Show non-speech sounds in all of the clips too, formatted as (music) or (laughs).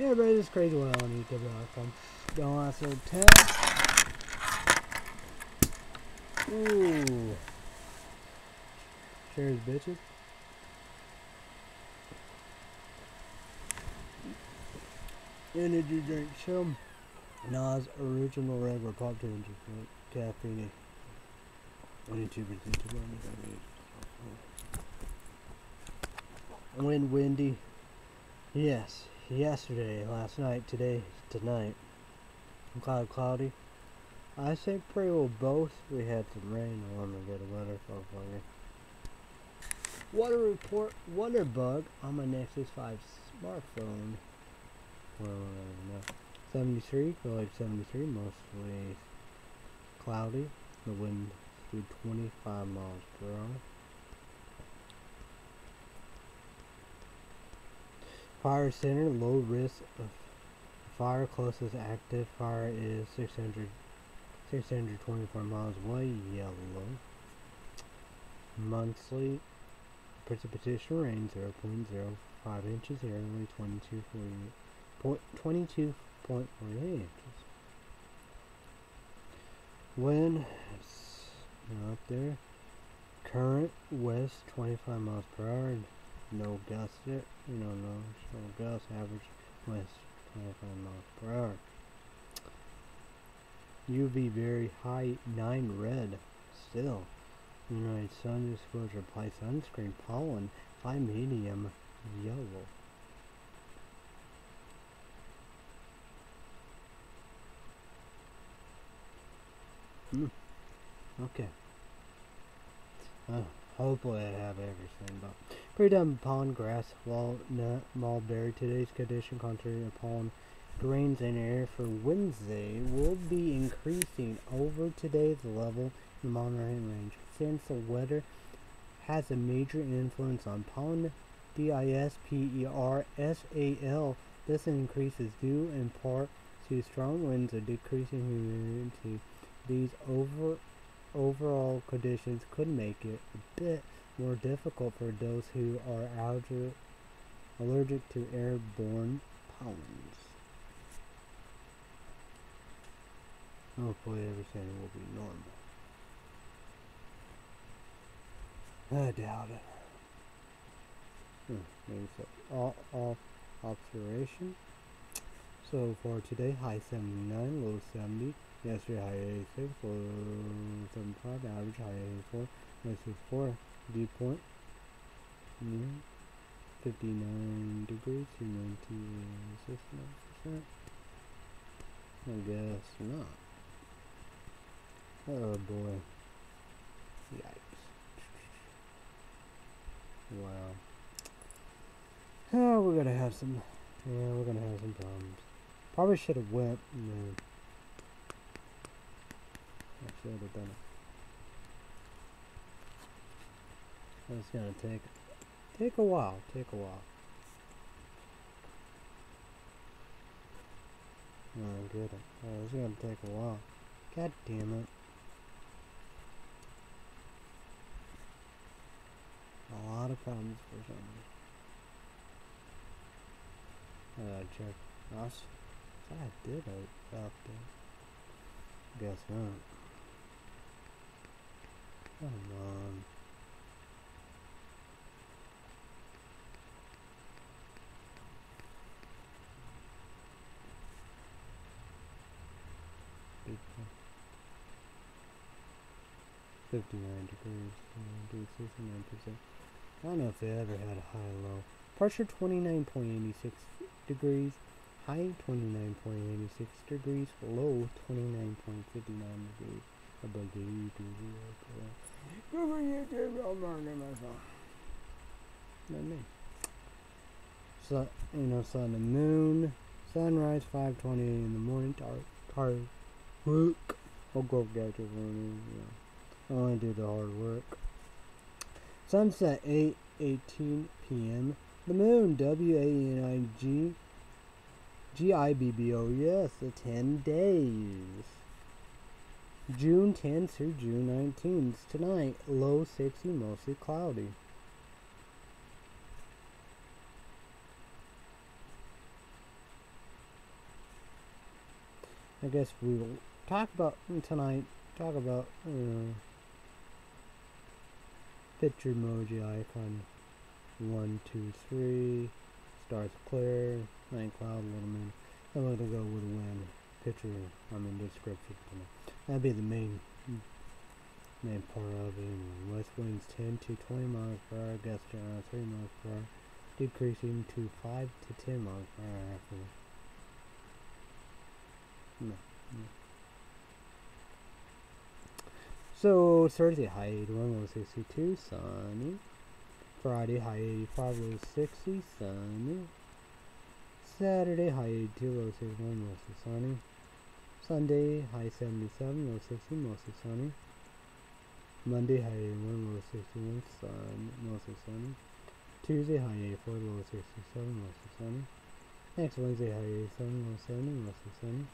Yeah, but it's crazy what on YouTube.com. Don't also 10. Ooh. Cheers, bitches. Energy drink, some Nas original regular pop changes for caffeine. Any two percent Wind windy. Yes, yesterday, last night, today, tonight. Cloud cloudy. I say pretty well both. We had some rain. To get a weather phone for you. Water report, water bug on my Nexus 5 smartphone. Uh, well, know. 73, feel like 73, mostly cloudy. The wind through 25 miles per hour. Fire center, low risk of fire. Closest active fire is 600, 624 miles away, yellow. Monthly precipitation rain 0.05 inches, early 22 point, 22 0.48 inches. Wind, it's not there. Current west 25 miles per hour. No gust yet. You know, no, no gust. Average west 25 miles per hour. UV very high 9 red. Still. you United sun exposure apply sunscreen pollen 5 medium yellow. Hmm. Okay. Uh, hopefully I have everything, but pre-done pond grass, walnut, mulberry. Today's condition, contrary upon grains and air for Wednesday, will be increasing over today's level in the Monterey range. Since the weather has a major influence on pollen, D-I-S-P-E-R-S-A-L, this increase is due in part to strong winds and decreasing humidity these over, overall conditions could make it a bit more difficult for those who are allergic, allergic to airborne pollens. Hopefully everything will be normal. I doubt it. Hmm, maybe so. All, all observation. So for today, high 79, low 70. Yesterday high 86, low 75, average high 84, yesterday 4, dew point, yeah, 59 degrees, humidity 69%. I guess not. Oh boy. Yikes. Wow. Oh, we're gonna have some, yeah, we're gonna have some problems. Probably should have went, you know, I should have done it. It's gonna take take a while, take a while. Oh, I it. Oh, it's gonna take a while. God damn it. A lot of problems for some reason. Uh, check. Us? I did out there. Guess not. Come on. Fifty-nine degrees, sixty-nine percent. I don't know if they ever had a high low. Pressure twenty-nine point eighty-six degrees. High twenty-nine point eighty-six degrees. Low twenty-nine point fifty-nine degrees. Above the over YouTube, I'll murder myself. Not me. So, you know, sun and moon. Sunrise, 5.20 in the morning. Dark, dark, work. I'll go get you for me. Yeah. I only do the hard work. Sunset, 8.18 p.m. The moon, W-A-N-I-G. G-I-B-B-O, yes, the 10 days. June 10th through June 19th. Tonight, low 60, mostly cloudy. I guess we will talk about tonight. Talk about uh, picture emoji icon. One, two, three. Stars clear. Night cloud, little moon. I'm gonna go with wind. Picture. I mean description. That'd be the main main part of it. West winds 10 to 20 miles per hour. Gust around 3 miles per hour. Decreasing to 5 to 10 miles per hour after. No. no. So Thursday high 81, low 62, sunny. Friday high 85, low 60, sunny. Saturday high 82, low 61, mostly sunny. Sunday high 77, low 60, mostly sunny. Monday high 81, low 61, sun, mostly sunny. Tuesday high 84, low 67, mostly sunny. Next Wednesday high 87, low 70, mostly sunny.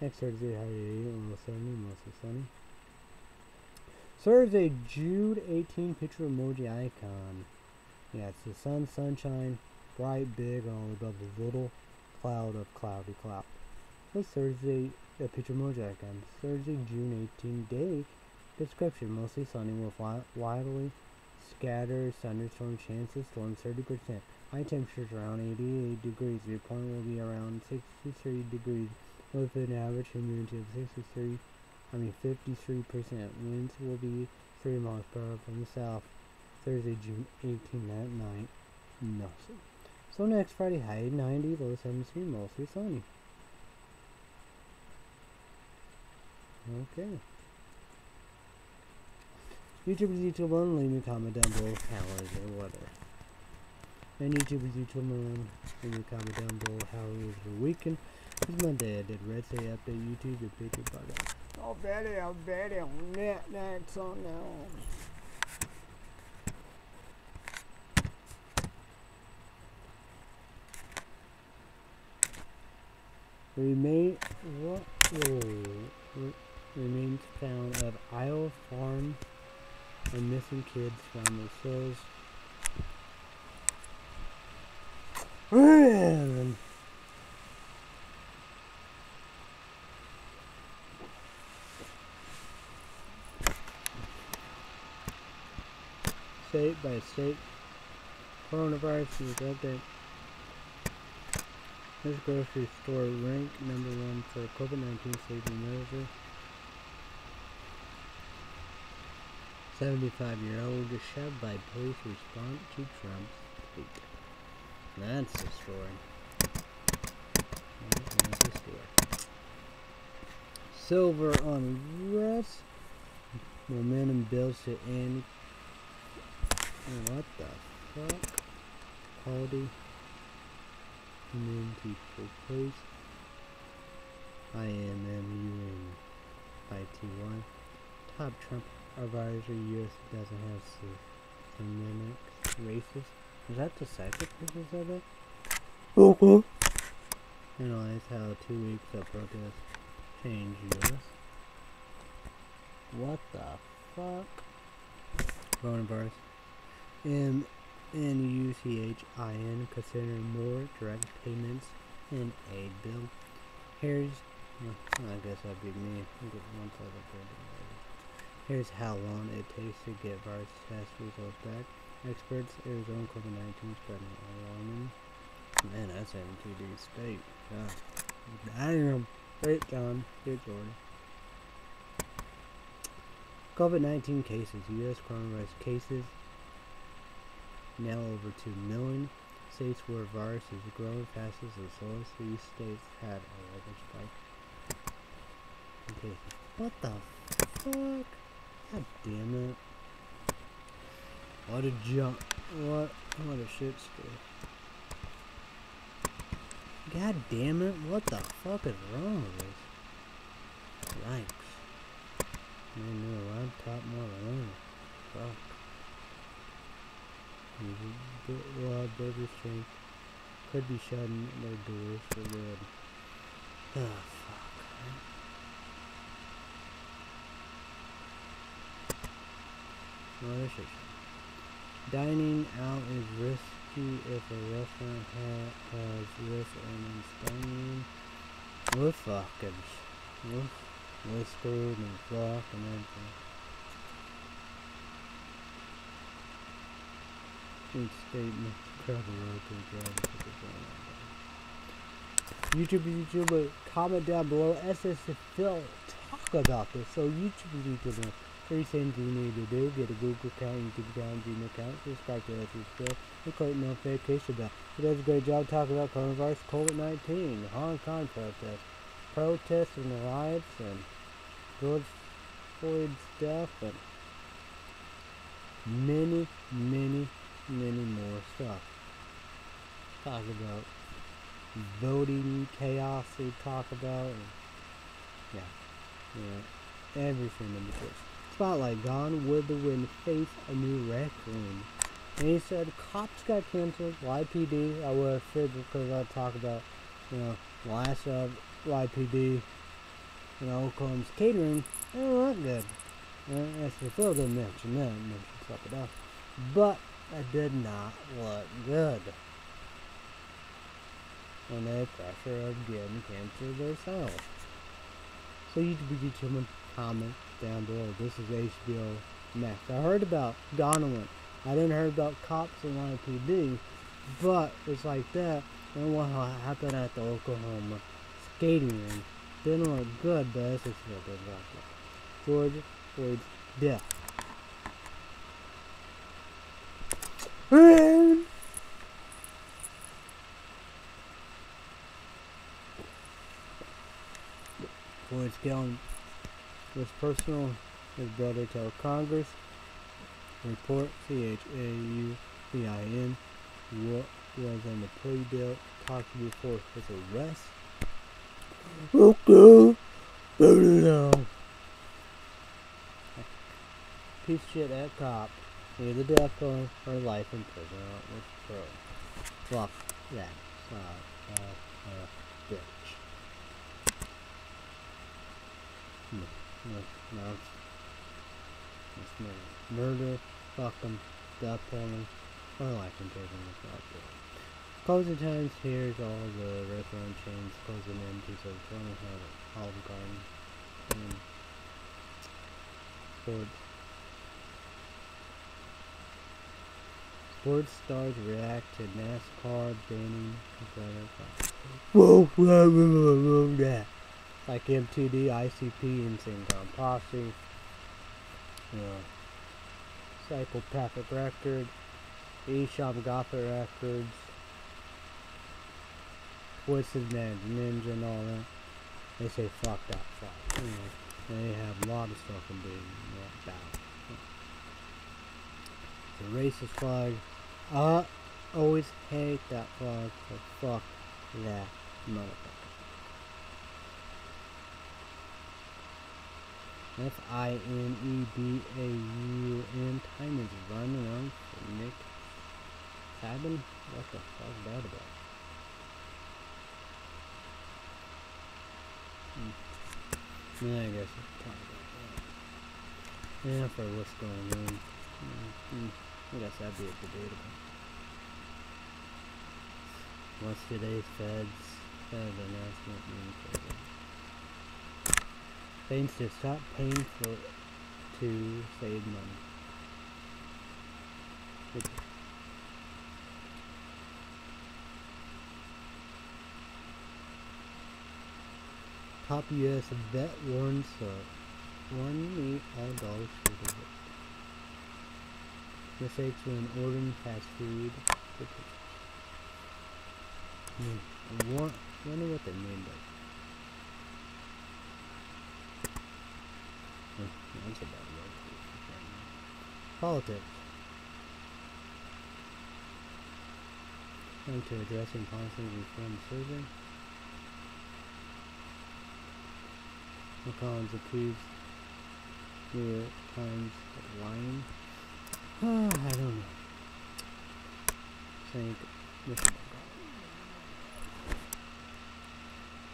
Next Thursday, high 80, almost 70, mostly sunny. Thursday, June 18, picture emoji icon. Yeah, it's the sun, sunshine, bright, big, all above the little cloud of cloudy cloud. This Thursday, a picture emoji icon. Thursday, June 18, day, description, mostly sunny with widely scattered thunderstorm chances, storms 30%. High temperatures around 88 degrees. Your point will be around 63 degrees with an average humidity of 63, I mean 53%. Winds will be 3 miles per hour from the south. Thursday, June 18th at night. Nothing. So next Friday, high 90, low 73, mostly sunny. Okay. YouTube is YouTube one. Leave me a comment down below how is your weather. And YouTube is YouTube one. Leave me a comment down below how is your weekend. It's Monday. I did Red Say Update YouTube. Your picture bug Oh, video, video. Net, next on now. Remain what oh, remains found at Iowa Farm and missing kids from the (sighs) State by state coronavirus is update. This grocery store ranked number one for COVID-19 safety measures. 75-year-old shoved by police response to Trump's tweet. That's the story. That's the story. Silver unrest. Momentum builds to end. What the fuck? Quality. Community for place. IMMU and ITY. Top Trump advisor US doesn't have systemic racist. Is that the second person said that? Okay. Analyze how two weeks of protest change US. What the fuck? Coronavirus. M N U C H I N considering more direct payments and aid bill. Here's, well, I guess that'd be me. Here's how long it takes to get virus test results back. Experts, Arizona COVID-19 spreading alarming. Man, that's MTD state. God. Damn. Great John. Good Jordan. COVID-19 cases. U.S. coronavirus cases now over 2 million. States where virus is growing fastest and slowest. These states had a record spike. Okay. What the fuck? God damn it. What a jump. What? What a shit story. God damn it. What the fuck is wrong with this? Yikes. Need a laptop more than ever. Fuck. Wild burger strength could be shutting their doors for good. (sighs) Oh, ah, fuck. Dining out is risky if a restaurant ha has risk earnings dining. we're fucking, we're screwed and fucked and everything. Each statement, YouTube, YouTube, comment down below. SS Phil, talk about this. So YouTube, YouTube, three things you need to do: get a Google account, YouTube account, Gmail account, subscribe to SS Phil, and click notification bell. He does a great job talking about coronavirus, COVID-19, Hong Kong protests, protests and riots, and George Floyd's death, and many, many, many more stuff. Talk about voting chaos they talk about. And yeah, yeah, everything in between. Spotlight Gone with the Wind face a new raccoon. And he said cops got canceled. Live PD. I would have figured because I talk about you know last of Live PD. You know Oakland's catering. They weren't good. And as Phil didn't mention that, mention something else. But it did not look good under pressure of getting cancer themselves. So you be determined comment down below. This is HBO Max. I heard about Donovan. I didn't heard about cops and Live PD, but it's like that. And what happened at the Oklahoma skating rink didn't look good, but it's just real good that. George Floyd's death. Floyd's killing was personal. His brother told Congress. Report C-H-A-U-B-I-N what was on the plea deal talked to before his arrest. Okay. It down. Piece of shit at cop. Either death or, or life in prison. Fuck that. Uh, uh, uh, bitch. No, no, no. It's murder. Murder, fucking death penalty, or life in prison is not good. Closing times, here's all the restaurant chains closing in 2020 have Olive Garden and sports. Sports stars react to NASCAR banning Whoa, whoa, whoa, whoa, whoa, that like MTD, ICP, Insane Clown Posse, you know, Psychopathic Records, Esham Gotha Records, Twisted Man, Ninja and all that. They say fuck that fuck. You know, they have a lot of stuff in being you It's a racist flag. I always hate that flag, fuck that motherfucker. F-I-N-E-B-A-U-N. Time is running on for Nick Saban. What the fuck that about? Hmm. Yeah, I guess it's talk about that. Yeah, for what's going on. Mm, I guess that'd be debatable. What's today's Fed's Fed announcement mean for them? Banks to stop paying for to save money. Good. Top U.S. vet warns uh, one meat all dogs should Mistakes when ordering fast food. Hmm. I wonder what they mean by That's a bad word. Politics. Going to addressing policy reform survey. McCollins accused New York Times. Oh, I don't know. Saying Michigan.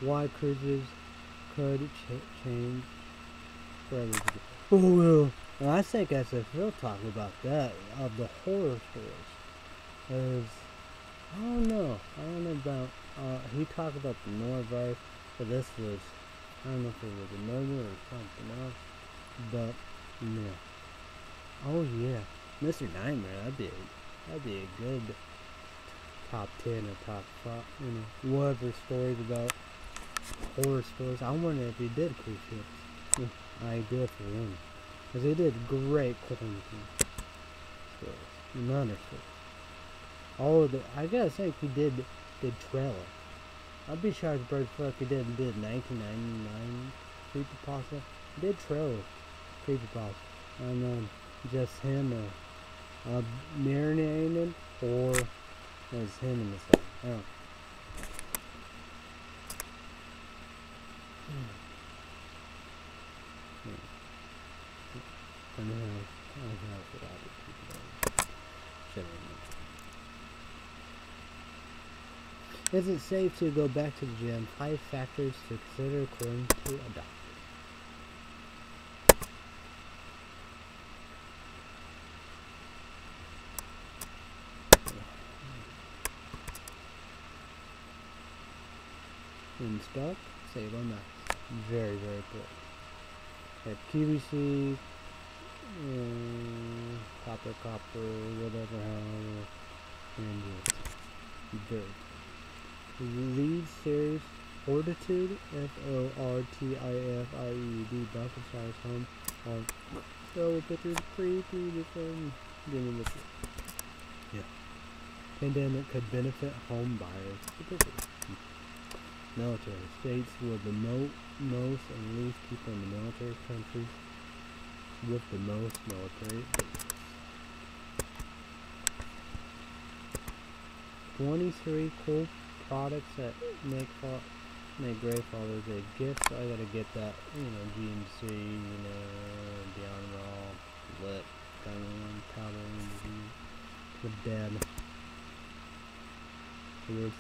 Why cruises could ch change forever. Oh well. I think we'll talk about that of the horror stories. Cause I don't know. I don't know about. Uh, he talked about the norovirus. But this was, I don't know if it was a murder or something else. But, yeah. Oh yeah, Mr. Nightmare, that'd be a, that'd be a good top 10 or top 5, you know, whatever stories about horror stories. I wonder if he did cruise ships. (laughs) I good for him. Because he did great quarantine stories. None it. All of the, I gotta say, he did, did trailer. I'd be shocked if fuck he did, did 1999 Creepypasta. He did trailer Creepypasta. And then just him uh, uh, marinating or was him in the. Oh. And then I, I of people. Is it safe to go back to the gym? Five factors to consider according to a doctor. In stock, save on that. Very, very good. At QVC, um, copper, copper, whatever, however, and good. Lead series, Fortitude, F-O-R-T-I-F-I-E-D, Size Home, on Double Pictures, creepy, different, give me the Yeah. Pandemic could benefit home buyers, military. States with the mo most and least people in the military countries with the most military bases. 23 cool products that make make great fathers a gift. I gotta get that, you know, GNC, you know, Beyond Raw, of one, powder, the dead. The words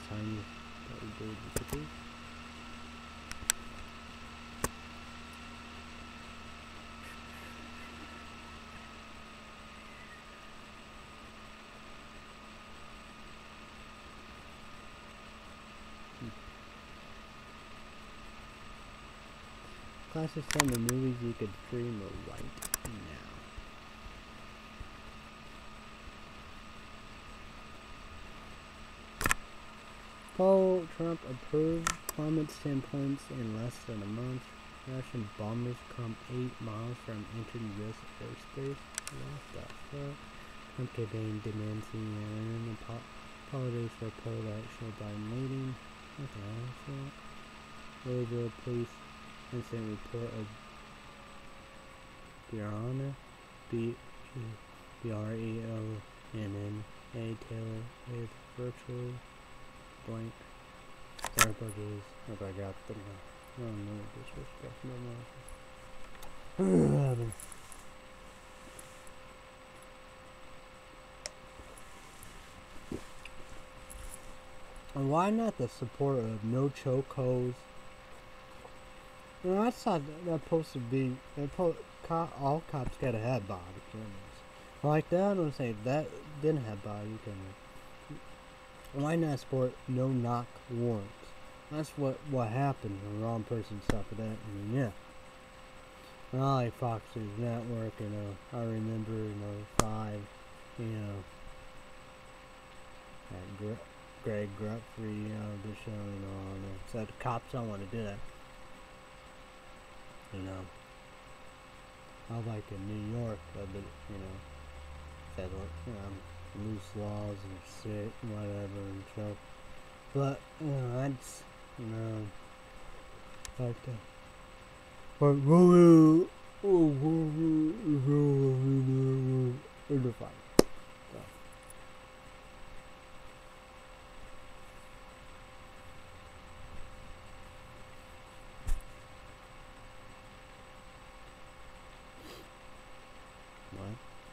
Classic from the movies you could dream of right now. Paul Trump approved plummets 10 points in less than a month. Russian bombers come 8 miles from entering U.S. airspace. What the fuck? Trump campaign demands the apologies for poll showed Biden leading. What the hell Louisville police Incident report of Breonna B B R E O N N A Taylor with virtual blank Starbucks is if I got them I don't know what this was no more. (sighs) And why not the support of no chokeholds well, I thought that supposed to be. Po cop, all cops gotta have body cameras. Like that, I'm say that didn't have body cameras. Why not support no knock warrants? That's what what happened. The wrong person stopped that. Mean, yeah. Fox News Network, you know, I remember, you know, five, you know, Gre Greg Gutfeld, you know, the show, you know, and so the cops don't want to do that you know. I like in New York, but you know, said you know, loose laws and shit, whatever, and so. But, you know, that's, you know, like the. But Ruru. Ruru. Ruru.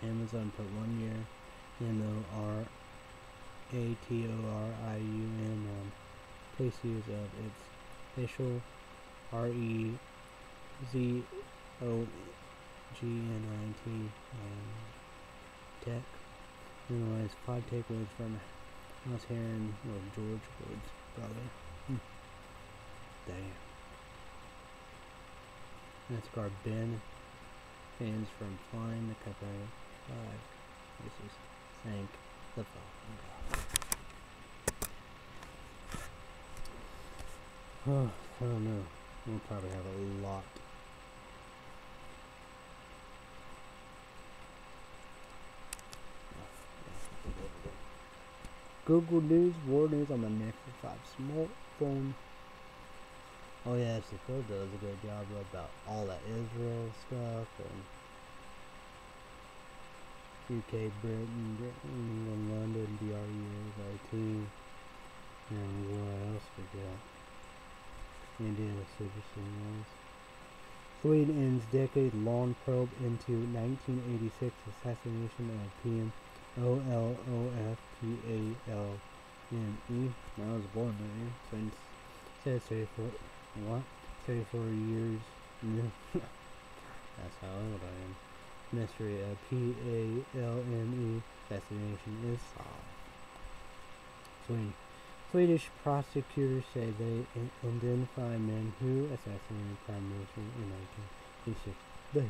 Amazon put one year M O R A T O R I U N on place use of its official R E Z O G N I T um, tech. Analyze five takeaways from House Heron or George Woods, probably. Hmm. Damn. NASCAR Ben fans from flying the flag. This is thank the fucking (sighs) God. Oh, I don't know. We'll probably have a lot. Google News, War News on my Nexus 5 smartphone. Oh yeah, so Phil does a good job about all that Israel stuff and UK, Britain, Britain, England, London, DRU, IT, and what else we got? Indiana citizens. Sweden ends decade-long probe into 1986 assassination of PM. I was born there, says 34, what? 34 years. (laughs) That's how old I am. Mystery uh, of P-A-L-N-E assassination is solved. Sweden. Swedish prosecutors say they identify men who assassinated Prime Minister in 1986. The hell?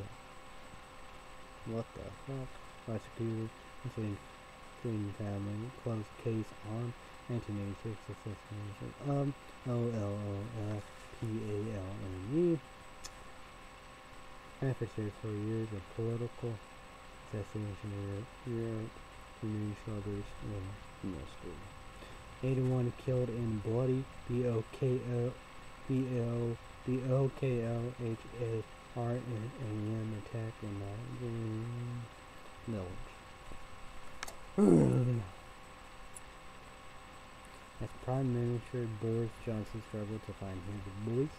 What the fuck? Prosecutors Sweden, Sweden family closed case on 1986 assassination um, of O-L-O-F-P-A-L-N-E. After 34 years of political assassination in Europe, remains shelters in mystery. 81 killed in bloody B-O-K-O B-O B-O-K-L-H-A-R-N-A-M attack in the village. (clears throat) As Prime Minister Boris Johnson struggled to find his voice,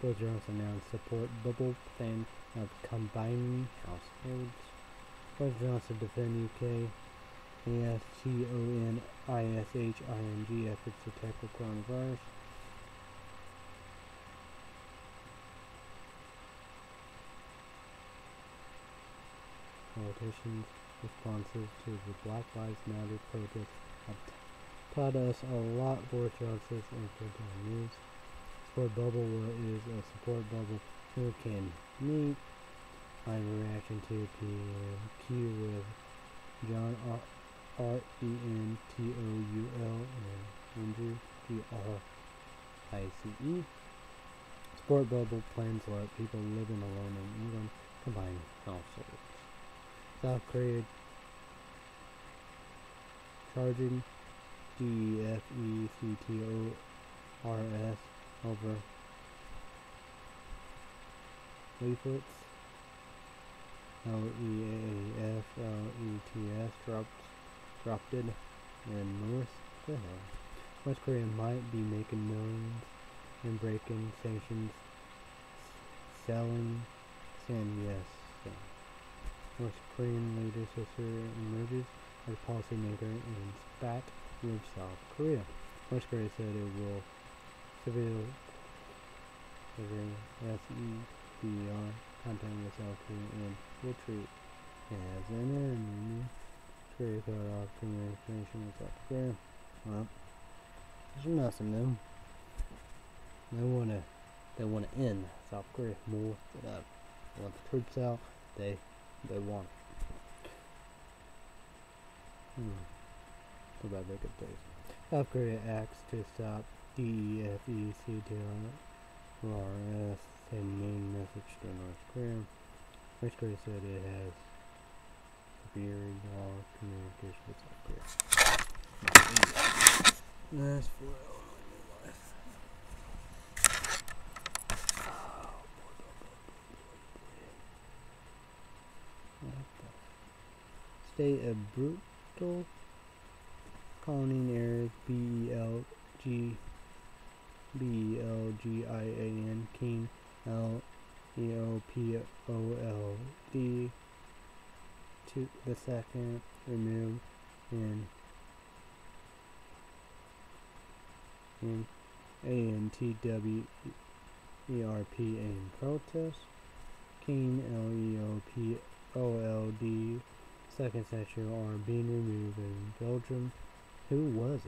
Boris Johnson announced support bubble plan of combining households. Boris Johnson defend UK A-S-T-O-N-I-S-H-I-N-G efforts to tackle coronavirus. Politicians responses to the Black Lives Matter protests have taught us a lot, Boris Johnson and Football News. Support bubble is a support bubble who can meet. My reaction to PQ with John R. R E N T O U L and Andrew P R I C E. Sport bubble plans let people living alone in England combine households. South Korea charging D F E C T O R S Oh, over leaflets. L E A F L E T S dropped dropped it in North the hell. West Korea might be making millions and breaking sanctions selling sand yes. So. North Korean leader sister emerges as policymaker and spat with South Korea. North Korea said it will civil SEBR contact with South Korea and will treat as an enemy. Korea cut off communication with South Korea. Well, there's nothing new. They wanna they wanna end South Korea more than ever. Want the troops out. They they want. Hmm. So bad they could taste. South Korea acts to stop DEFECTRS send main message to North Korea. North Korea said it has severe law communication with South Korea. That's for all. State of brutal cloning errors B E L G B L G I A N King L E O P O L D. To the second remove in in A N T W E R P protest. King L E O P O L D. Second statue are being removed in Belgium. Who was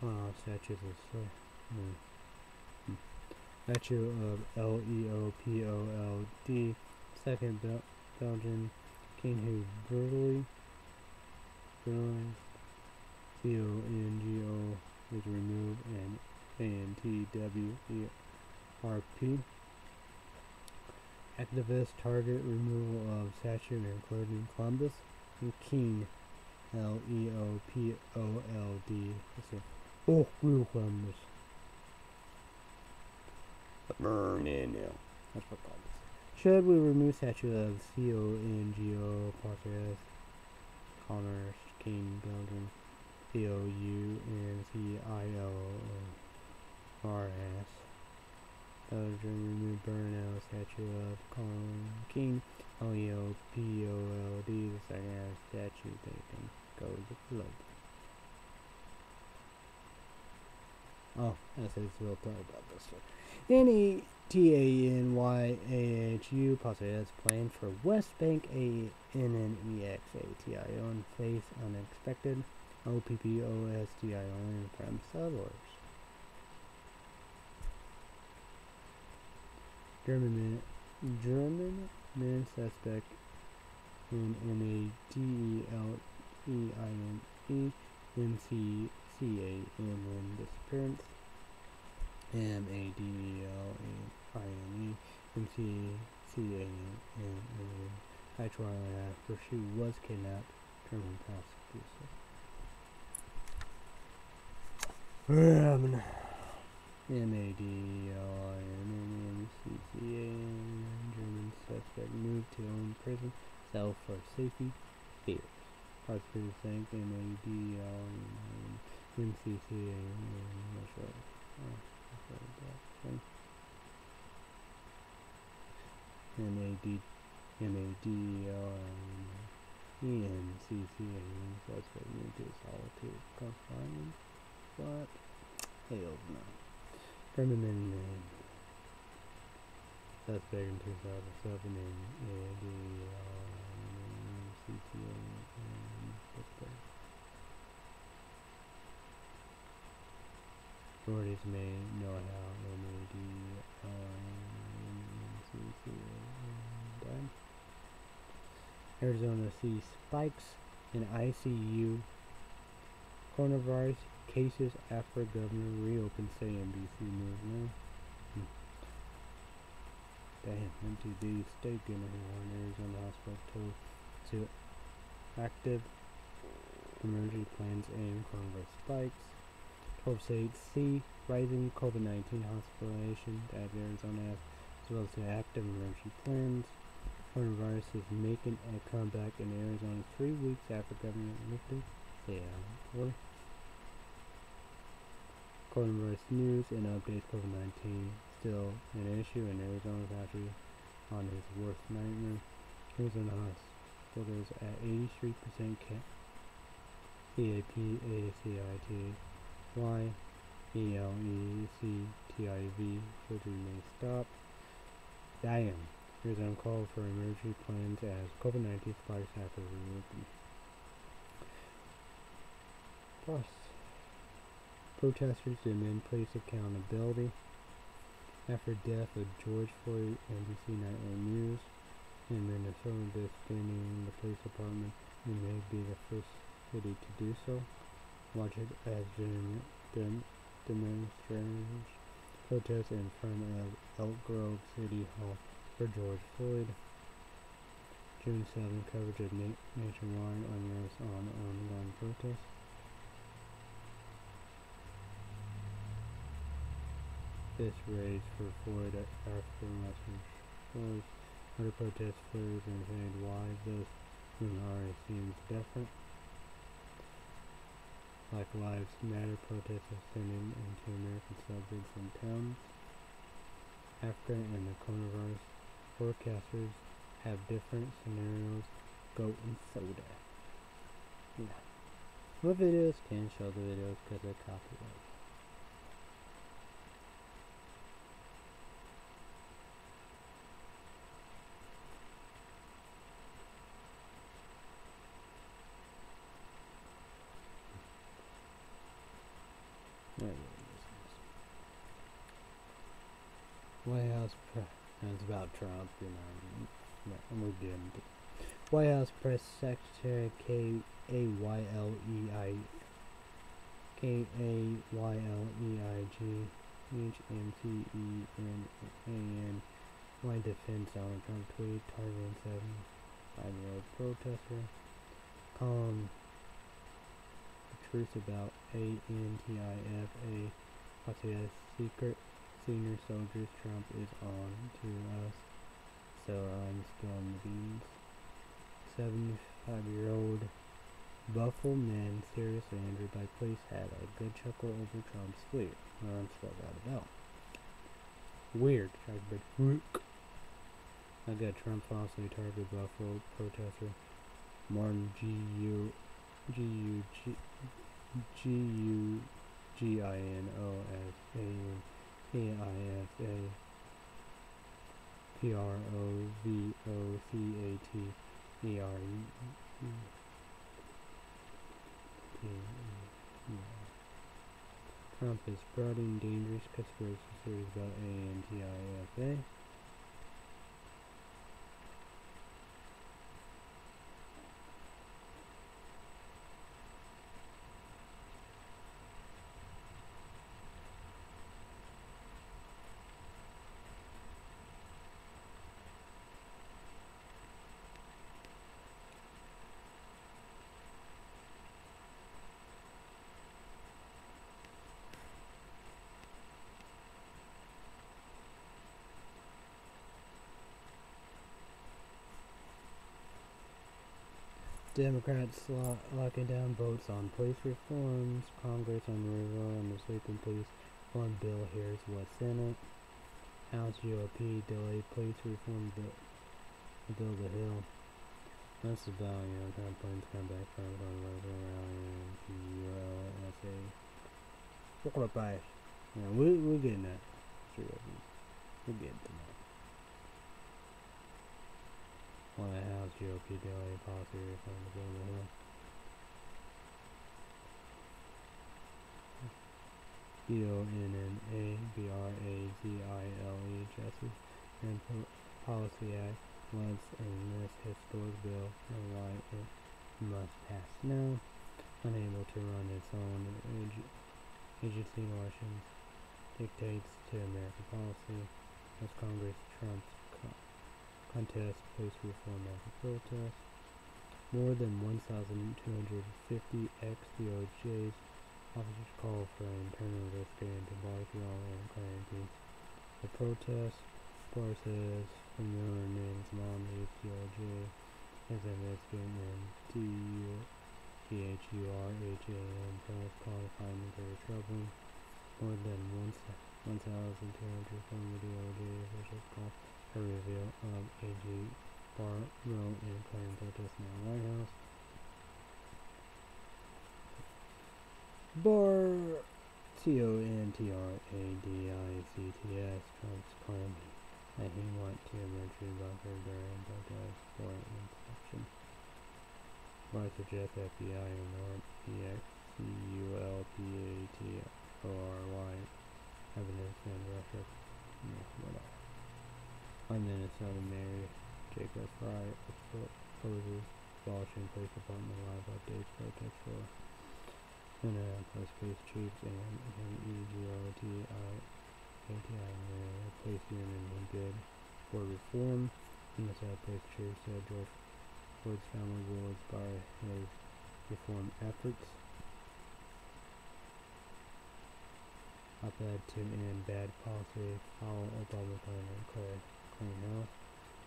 he? statue of. Hmm. statue of L E O P O L D, second Bel- Belgian king who brutally brutalized C O N G O was removed and A N T W E R P. Activist target removal of statue including Columbus and King L E O P O L D. That's a oh real Columbus. Burn in now. That's what Columbus. Should we remove statue of C O N G O Porteous Connors King Belgium C O U N C I L O R S Belgium remove burnout statue of Con King L E O P O L D the second half statue taken goes the globe. Oh, I said we'll talk about this one. Any T A N Y A H U Posseus planned for West Bank A N N E X A T I O and face unexpected O P P O S T I O N from settlers. German man, German man suspect in M A D E L E I N E M C C A N N disappearance. M A D E L A I N E M C C A N N I trial after she was kidnapped. German prosecution. M A D L I N N M C C A N German suspect moved to own prison cell for safety fears. Prosecutor saying M A D E L I N M C C A N That's right. Oh. M A D M A D L E N C C A N suspect moved to solitude confinement. What? Hell no. Criminal name. Suspect in 2007 in A D L E N C C A N suspect. Authorities may know how MAD done. Arizona sees spikes in ICU coronavirus cases after governor reopens, say NBC News now. Hmm. Damn, MTV state governor in Arizona hospital told to active emergency plans and coronavirus spikes. 12 states see rising COVID-19 hospitalization at Arizona as well as the active emergency plans. Coronavirus is making a comeback in Arizona three weeks after government lifted stay-at-home Coronavirus news and updates COVID-19 still an issue in Arizona country on his worst nightmare. Arizona hospitals at 83% cap. CAP, ACIT, Y E L E C T I V surgery may stop. Damn. Here's on call for emergency plans as COVID 19 spikes after reopening. Plus, protesters demand police accountability after death of George Floyd, NBC Nightly News in Minnesota disbanding the police department and may be the first city to do so. It as dem demonstrators protest in front of Elk Grove City Hall for George Floyd. June 7 coverage of na nationwide unrest on ongoing protests. This raised for Floyd African American Floyd. Other protest flares and said why this minority seems different. Black Lives Matter protests extending into American suburbs and towns. Africa and the coronavirus forecasters have different scenarios. Goat and soda. Yeah. What videos can't show the videos because of copyright. Yeah, White House press. It's about Trump, you know. We're good. White House Press Secretary K A Y L E I K A Y L E I G H M T E N A N Y defends Donald Trump tweet targeting seven five year old protester. Calling the truth about A N T I F A what's a secret senior soldiers Trump is on to us. So I'm spilling the beans. 75-year-old Buffalo man seriously injured by police had a good chuckle over Trump's tweet. Well, that's what that about. Weird, tried I got Trump falsely targeted Buffalo protester Martin G U G U G G U G I N O S A N A I F A P R O V O C A T E R E T E Trump is spreading dangerous conspiracy theories about A Democrats lock, locking down votes on police reforms. Congress on the reroll on the sleeping police reform bill. Here's what's in it. House GOP delayed police reform bill, bill the Hill. That's about, you know, kind of planes come back from on the rally and P-U-L-S-A. Look at that. Yeah, we, we're getting that. We're getting to that. White House GOP daily policy reform to build a hill. B O N N A B R A Z I L E Justice and Policy Act was in this historic bill and why it must pass now. Unable to run its own agency elections dictates to American policy as Congress trumps contest police reform as a protest. More than 1,250 ex-DOJ's officers call for an internal investigation into Montreal and Clarendon. The protest forces from the remains among the DOJ as investigating and T-U-T-H-U-R-H-A-N press qualifying very troubling. More than 1,200 former DOJ of A.G. Barlow and Claire protest in the White House. Bar T O N T R A D I C T S Trump's claim that he went to emergency bunker during protest for inspection. Bar suggests FBI and not E X C U L P A T O R Y evidence in Russia. Yeah, whatever. I'm Minnesota Mayor Jacob Frey opposes abolishing police department live updates protest for Minneapolis uh, police chiefs and M-E-G-O-T-I-A-T-I uh, police union in bid for reform. Minnesota police chief said George Floyd's family will inspire his reform efforts. Op-ed to end bad policy, follow Obama plan and Claire Mm-hmm. House,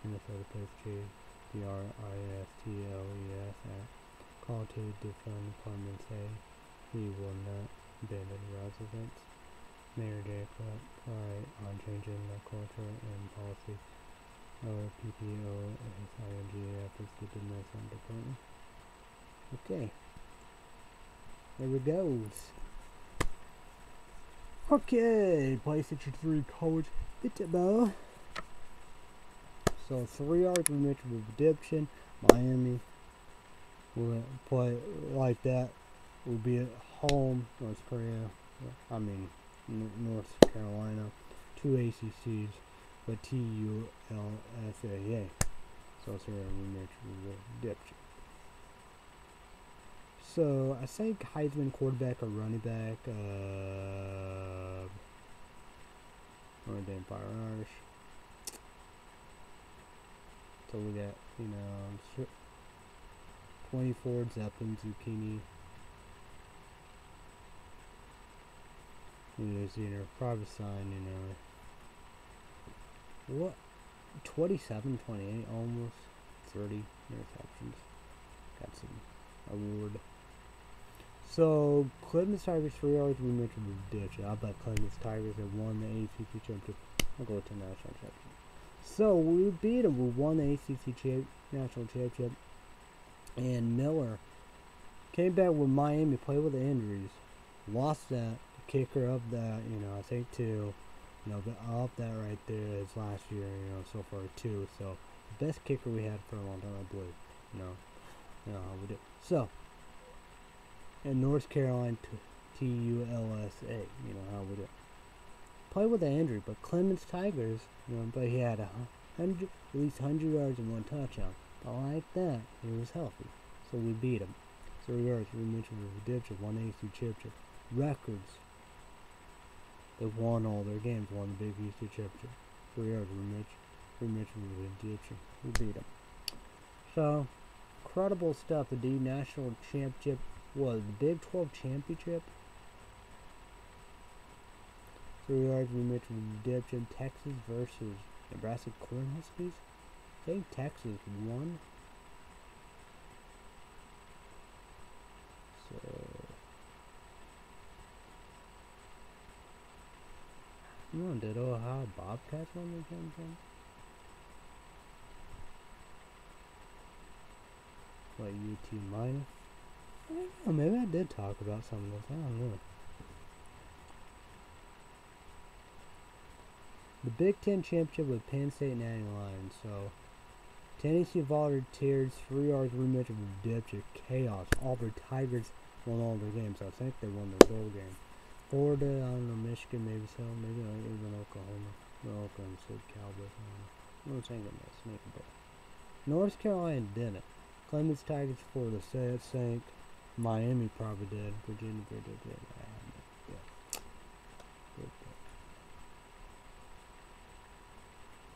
Minnesota Police Chief, B-R-I-S-T-L-E-S Act, call to defund department say he will not abandon residents. Mayor Jacob Frey on changing the culture and policy of PPO and ING efforts to domestic department. Okay. There we goes. Okay, PlayStation 3 College Football. So three arguments with redemption. Miami will play like that. Will be at home. North Korea. I mean, North Carolina, two ACCs, but TULSAA. So it's a rematch with Dipchip. So I think Heisman quarterback or running back, uh, or damn Fire Irish. So we got, you know, 24 Zeppelin, Zucchini. There's, you know, private sign, you know. What? 27, 28, almost. 30 interceptions. Got some award. So, Clemson Tigers, three hours, we mentioned the ditch. I bet Clemson Tigers have won the ACC championship. I'll go to national championship. So, we beat them. We won the ACC cha- national championship. And Miller came back with Miami, played with the injuries. Lost that. Kicker of that, you know, I think two. You know, off that right there is last year, you know, so far two. So, the best kicker we had for a long time, I believe. You know, you know how we do. So, and North Carolina T U L S A. You know how we do. Play with the injury, but Clemson Tigers, you know, but he had a hundred, at least hundred yards and one touchdown. But like that, he was healthy, so we beat him. So yards we mentioned we did one AC championship records. They won all their games, won the Big East championship. Three yards we mentioned we mentioned we did we beat them. So incredible stuff. The D National Championship was the Big 12 Championship. Three yards mentioned redemption. Texas versus Nebraska Cornhuskers. I think Texas won. So No, did Ohio Bobcats win the championship? What UT minus? I don't know, maybe I did talk about some of this. I don't know. The Big Ten Championship with Penn State and Lions. So, Tennessee Volunteers, three yards rematch of redemption, chaos. Auburn Tigers won all their games. I think they won their bowl game. Florida, I don't know, Michigan, maybe so, maybe not even Oklahoma. No, Oklahoma State Cowboys. I don't know. I'm saying snake bowl. North Carolina didn't. Clemson Tigers, Florida State sank. Miami probably did. Virginia did, did. Yeah. Good, good.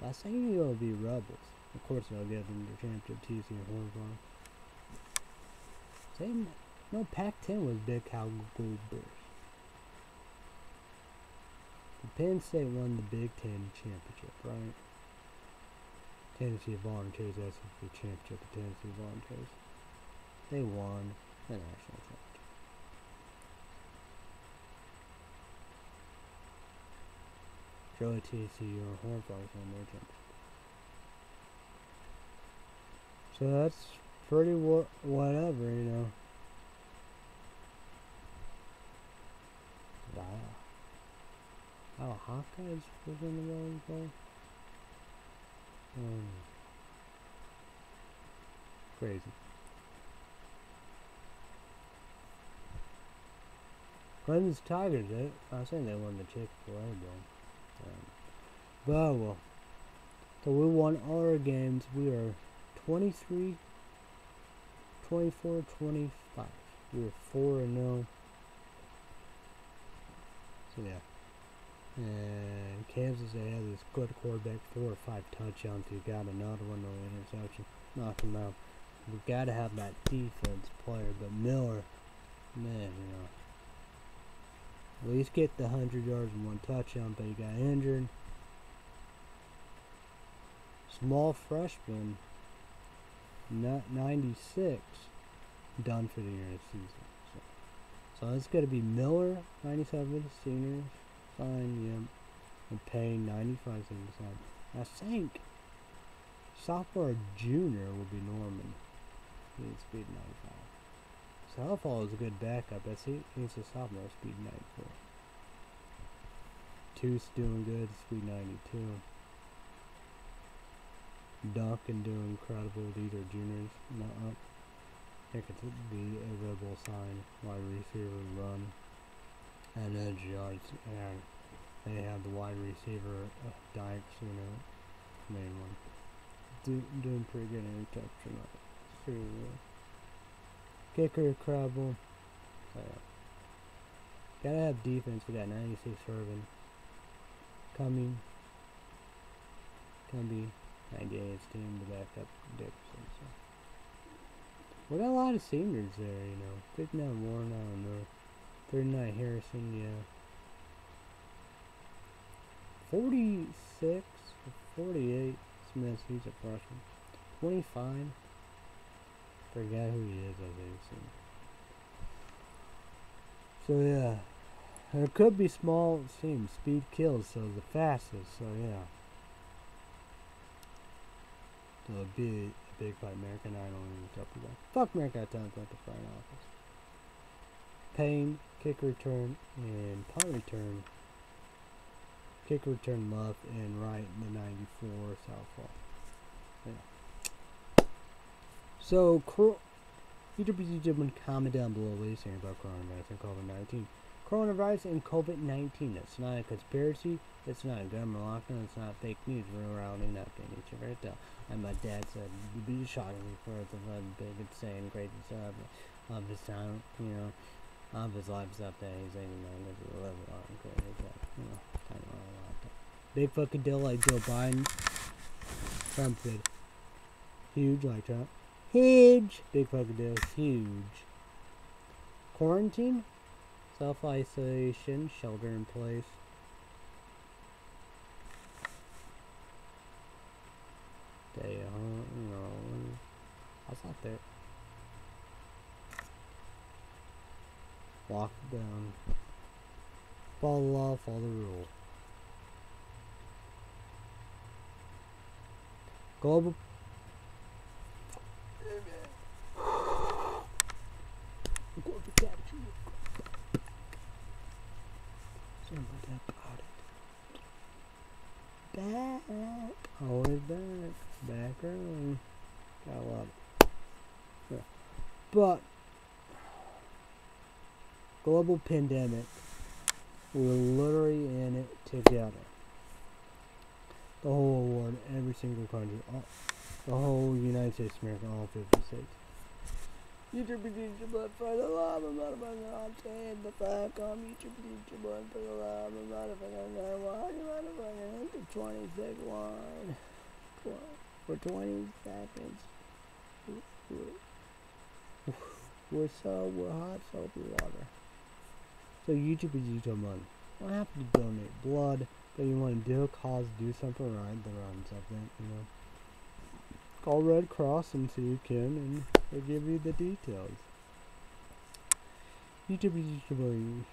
I think it'll be Rebels. Of course, they'll get them the championship TC and Horn Same. No, Pac-10 was Big Cow Gold Bears. Penn State won the Big Ten championship, right? Tennessee Volunteers, that's the championship of Tennessee Volunteers. They won the national championship. Joey TCU or Horn Frogs won their championship. So that's pretty wha whatever, you know. Wow. Oh, Hawkeyes was in the Rose Bowl? Hmm. Crazy. Clemson Tigers, I was saying they won the Chick-fil-A Bowl. But uh, well. So we won all our games. We are 23, 24, 25. We were 4 and 0. So yeah. And Kansas, they had this good quarterback, four or five touchdowns. He got another one, no interception. Knocked him out. We got to have that defense player. But Miller, man, you know. At least get the 100 yards and one touchdown, but he got injured. Small freshman, not 96, done for the year the season. So, so it's going to be Miller, 97, seniors fine, yeah. And paying 95 cents I think sophomore junior will be Norman. He's speed 95. Southall is a good backup. but he, he's a sophomore, speed 94. Tooth's doing good, speed 92. Duncan doing incredible. These are juniors. Not up. It could be a rebel sign. Wide receiver run. and edge yards, and they have the wide receiver uh, Dykes, you know, main one. Do, doing pretty good interception. So, uh, kicker Crabble. So, yeah. Uh, gotta have defense. We got 96 Irvin. Coming. Cumby. 98 team to back up Dixon. So. We got a lot of seniors there, you know. 59 Warren, I don't know. 39 Harrison, yeah. 46 48 Smith, he's a freshman. 25. Forgot who he is, I think. So, so yeah. There could be small teams. Speed kills, so the fastest, so yeah. So a big, a big fight. American Idol and stuff like that. Fuck American Idol, at the front office. Pain, kick return, and punt return. Kick return left and right in the 94 southpaw. Yeah. So, YouTube gentlemen, comment down below what you're saying about coronavirus and COVID-19. Coronavirus and COVID-19. that's not a conspiracy. It's not a government lockdown. It's not fake news. We're rounding nothing. It's your right there. And my dad said, "You "Be shocking for the big saying great job of his time." You know of his life up there. He's 89 years old. Live a lot. You know, kind of a lot. Big fucking deal like Joe Biden. Trump did. Huge like Trump. Huge. Big fucking deal. Huge. Quarantine. Self isolation. Shelter in place. Stay home. Know. I was out there. Lockdown. Follow law, follow the rule. Global. Global capture. Sorry about that body. Back. Always back. Back early. Got a lot. Yeah. But global pandemic. We're literally in it together. The whole world, every single country, all, the whole United States of America, all 50 states. YouTube YouTube blood for the love of motherfucking I'll take the fuck on YouTube YouTube blood for the love of motherfucking God. Why motherfucking into 26 one for 20 seconds. We're so we're hot soapy water. So YouTube money. You don't have to donate blood, but you want to do a cause, do something right, then run something, you know. Call Red Cross and see you can, and they'll give you the details. YouTube is YouTube money.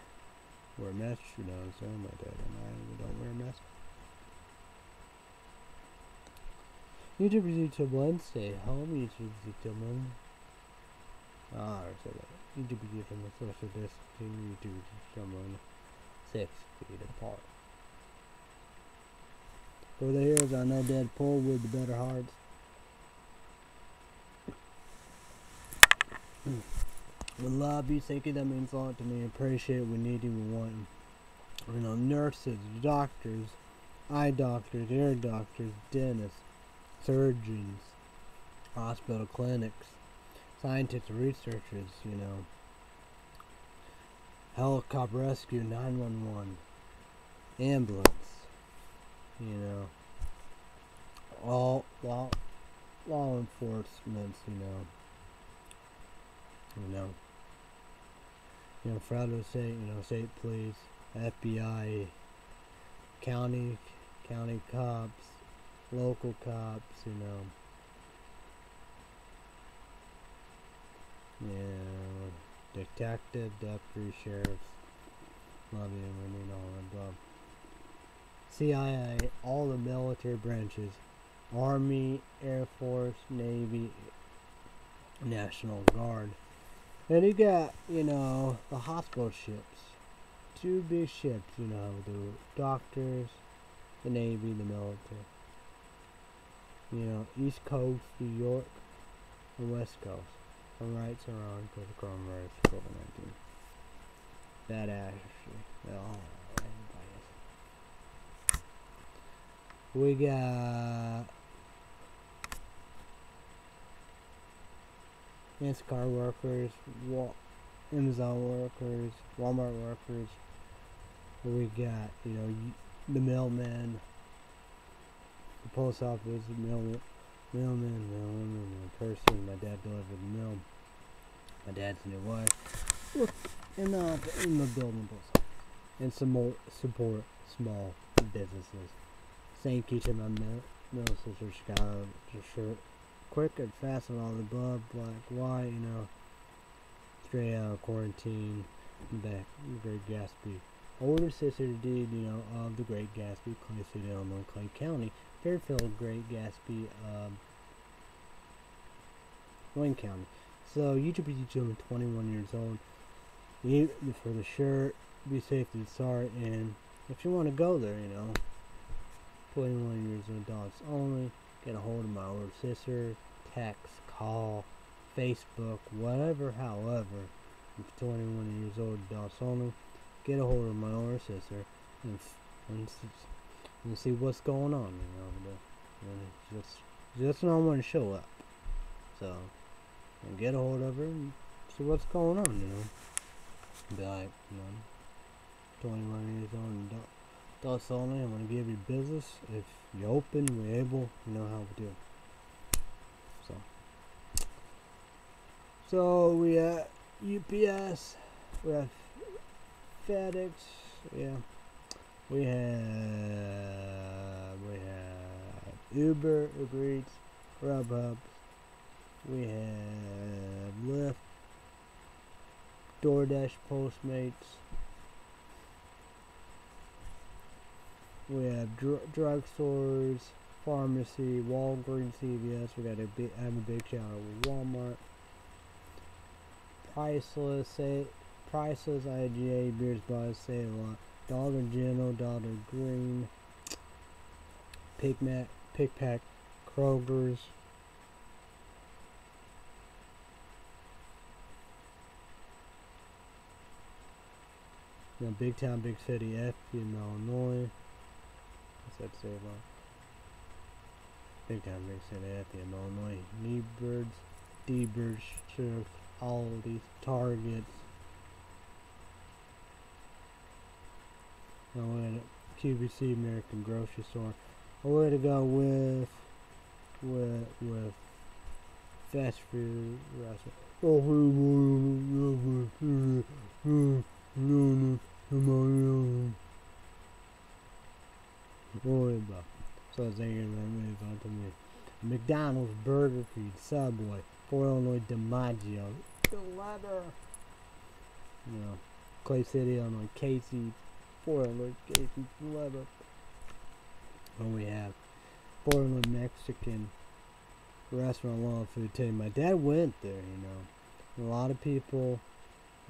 Wear a mask, you know, so my dad and I we don't wear a mask. YouTube is YouTube one, stay home, YouTube is YouTube one. Ah, I said that. YouTube is the social distancing, YouTube is someone six feet apart. Over there is our no dead pole with the better hearts. We love you, thank you, that means a lot to me. Appreciate it, we need you, we want you. You know, nurses, doctors, eye doctors, ear doctors, dentists, surgeons, hospital clinics, scientists, researchers, you know, helicopter rescue, 911, ambulance, you know, all law, law enforcement, you know, you know, you know, federal state, you know, state police, FBI, county, county cops, local cops, you know, yeah, detective, deputy sheriffs, love you, we need all the above. CIA, all the military branches, Army, Air Force, Navy, National Guard. And you got, you know, the hospital ships. Two big ships, you know, the doctors, the Navy, the military. You know, East Coast, New York, and West Coast. Some rights are on because of coronavirus COVID-19. That actually. Oh, we got Instacart workers, Wal Amazon workers, Walmart workers. We got you know the mailman, the post office, the mailman, mailman, mailman, person. My dad delivered the mail. My dad's new wife. In the uh, in the building post office, and some more support small businesses. St. Kitchen, my middle, middle sister, short, quick and fast and all the above, black, white, you know, straight out of quarantine, back, Great Gatsby. Older sister did, you know, of the Great Gatsby, Clay City, Illinois, Clay County, Fairfield, Great Gatsby, um, Wayne County. So, YouTube is YouTube, 21 years old. You, for the shirt, be safe to start, and if you want to go there, you know, 21 years of adults only. Get a hold of my older sister, text, call, Facebook, whatever, however. If 21 years old adults only, get a hold of my older sister and, and, and see what's going on, you know. And just, just not want to show up. So, and get a hold of her and see what's going on, you know. Be like, you know, 21 years old adult Thoughts only. I'm going to give you business. If you're open, we're able, you know how we do. So, so we have UPS, we have FedEx, yeah, we have we have Uber, Uber Eats, Grubhub, we have Lyft, DoorDash, Postmates. We have dr drugstores, pharmacy, Walgreens, CVS. We got a big, i have a big out with Walmart. Priceless, say, Priceless, IGA, Beers by Say a Lot, Dollar General, Dollar Green, Pick Mac, Pick Pack, Kroger's. You know, Big Town, Big City, F in Illinois. Say about? Big time big city Athia, Illinois. Neebirds, D-Birds, Sheriff, Aldi, Targets. I went QVC American Grocery Store. I way to go with with with fast food restaurant. Oh, So thinking about on to me. McDonald's, Burger King, Subway, Fort Illinois DiMaggio, the letter. You know, Clay City, Illinois, Casey, Fort Illinois, Casey, letter. And we have Fort Illinois Mexican restaurant, Long Food Too. My dad went there, you know. A lot of people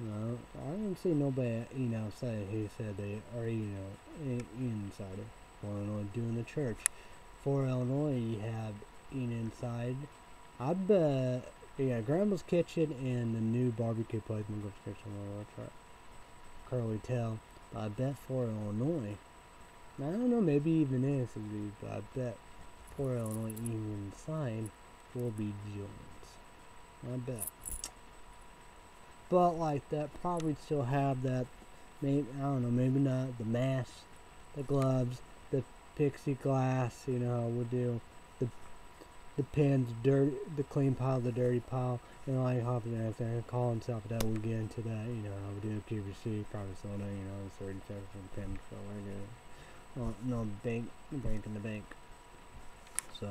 you know, I didn't see nobody eating outside. He said they are eating, uh, know, inside it. Illinois doing the church. For Illinois, you have eating inside. I bet, yeah, Grandma's Kitchen and the new barbecue place, Mungo's Kitchen, I'll try. Curly Tail. But I bet for Illinois, I don't know, maybe even is, but I bet for Illinois eating inside will be Jones. I bet. But like that, probably still have that, maybe, I don't know, maybe not, the mask, the gloves, pixie glass, you know, we'll do the the pins, dirt, the clean pile, the dirty pile, and like hopping and everything, call himself that, we'll get into that, you know, we'll do QVC, private soda, you know, 30 seconds from pin, so good. Well, no, bank, bank in the bank. So,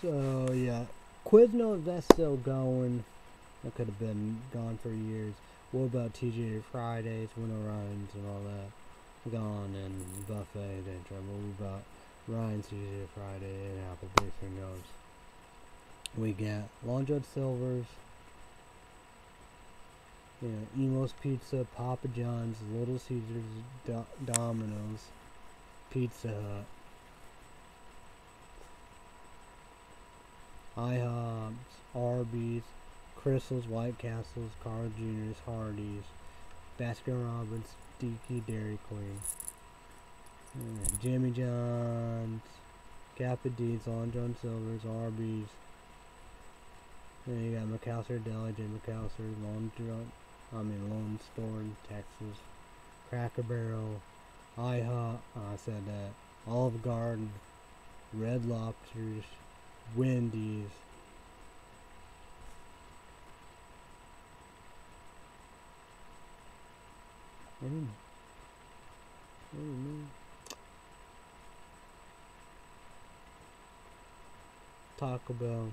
so yeah, Quiznos, that's still going. That could have been gone for years. What about TGI Fridays, Winter Runs, and all that? Gone and buffet then trouble about Ryan's Tuesday Friday and Applebee's knows. We got Long John Silver's, you know, Imo's Pizza, Papa John's, Little Caesars, Do Domino's, Pizza Hut, IHOP's, Arby's, Krystal's, White Castle's, Carl Jr.'s, Hardee's, Baskin Robbins, Dickey Dairy Queen, Jimmy John's, Kappa Deeds, Long John Silver's, Arby's. Then you got McAlister Deli, Jim McAllister, Lone John, I mean Lone Store Texas, Cracker Barrel, IHOP, I said that, Olive Garden, Red Lobsters, Wendy's. Mm. Mm. Taco Bell.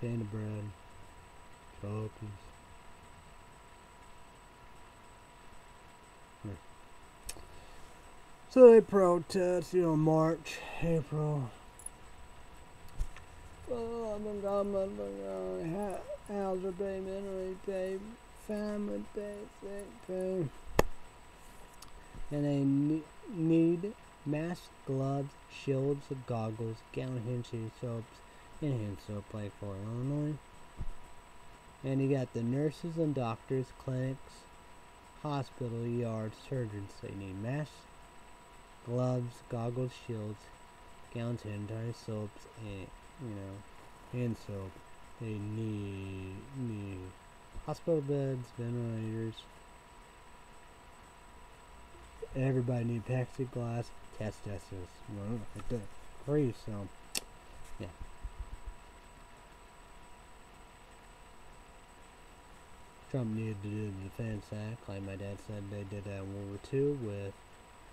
Panda bread. Cookies. So they protest, you know, March, April. Family. And they need masks, gloves, shields, goggles, gown, hand soaps, and hand soap like for Illinois. And you got the nurses and doctors, clinics, hospital, yards, surgeons. They need masks, gloves, goggles, shields, gowns, hand soaps, and you know, hand soap. They need need hospital beds, ventilators. Everybody need plexiglass test tests. Well, it's free, so yeah. Trump needed to do the Defense Act, like my dad said they did that in World War II with,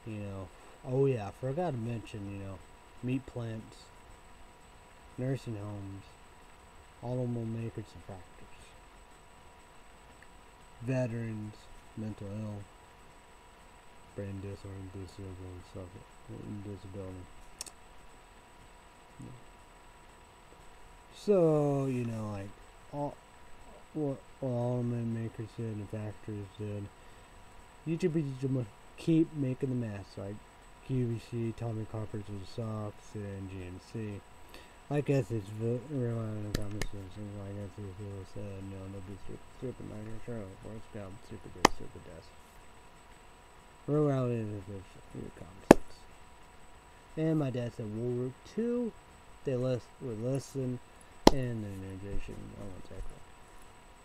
you know, oh yeah, I forgot to mention, you know, meat plants, nursing homes, automobile makers and factories, veterans, mental health, brain disorder, disability, disability. So, you know, like, all, what all men makers and factories did. YouTube is keep making the masks like QVC, Tommy Carpenter socks, and GNC. Like Essex rely on the conversations like Essex said, no, no be stupid, stupid, not your show. Worst job, stupid this, stupid. Real reality is your concepts. And my dad said World War II, they list, would listen, and the integration, I won't take it.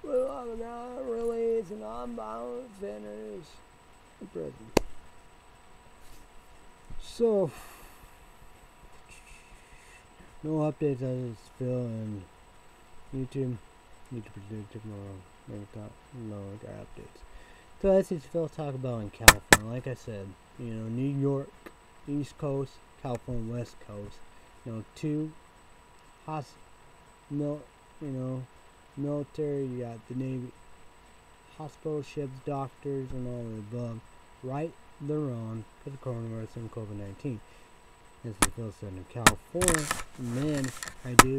Well, I'm not release non-violent offenders in prison. So, no updates as Phil and YouTube. Need to predict tomorrow. Maybe updates. So that's what Phil talk about in California. Like I said, you know, New York, East Coast, California, West Coast. You know, two hos, no, you know, military, you got the Navy, hospital ships, doctors, and all the above, right they're on for the coronavirus and COVID 19. As the Phil said in California, man, I do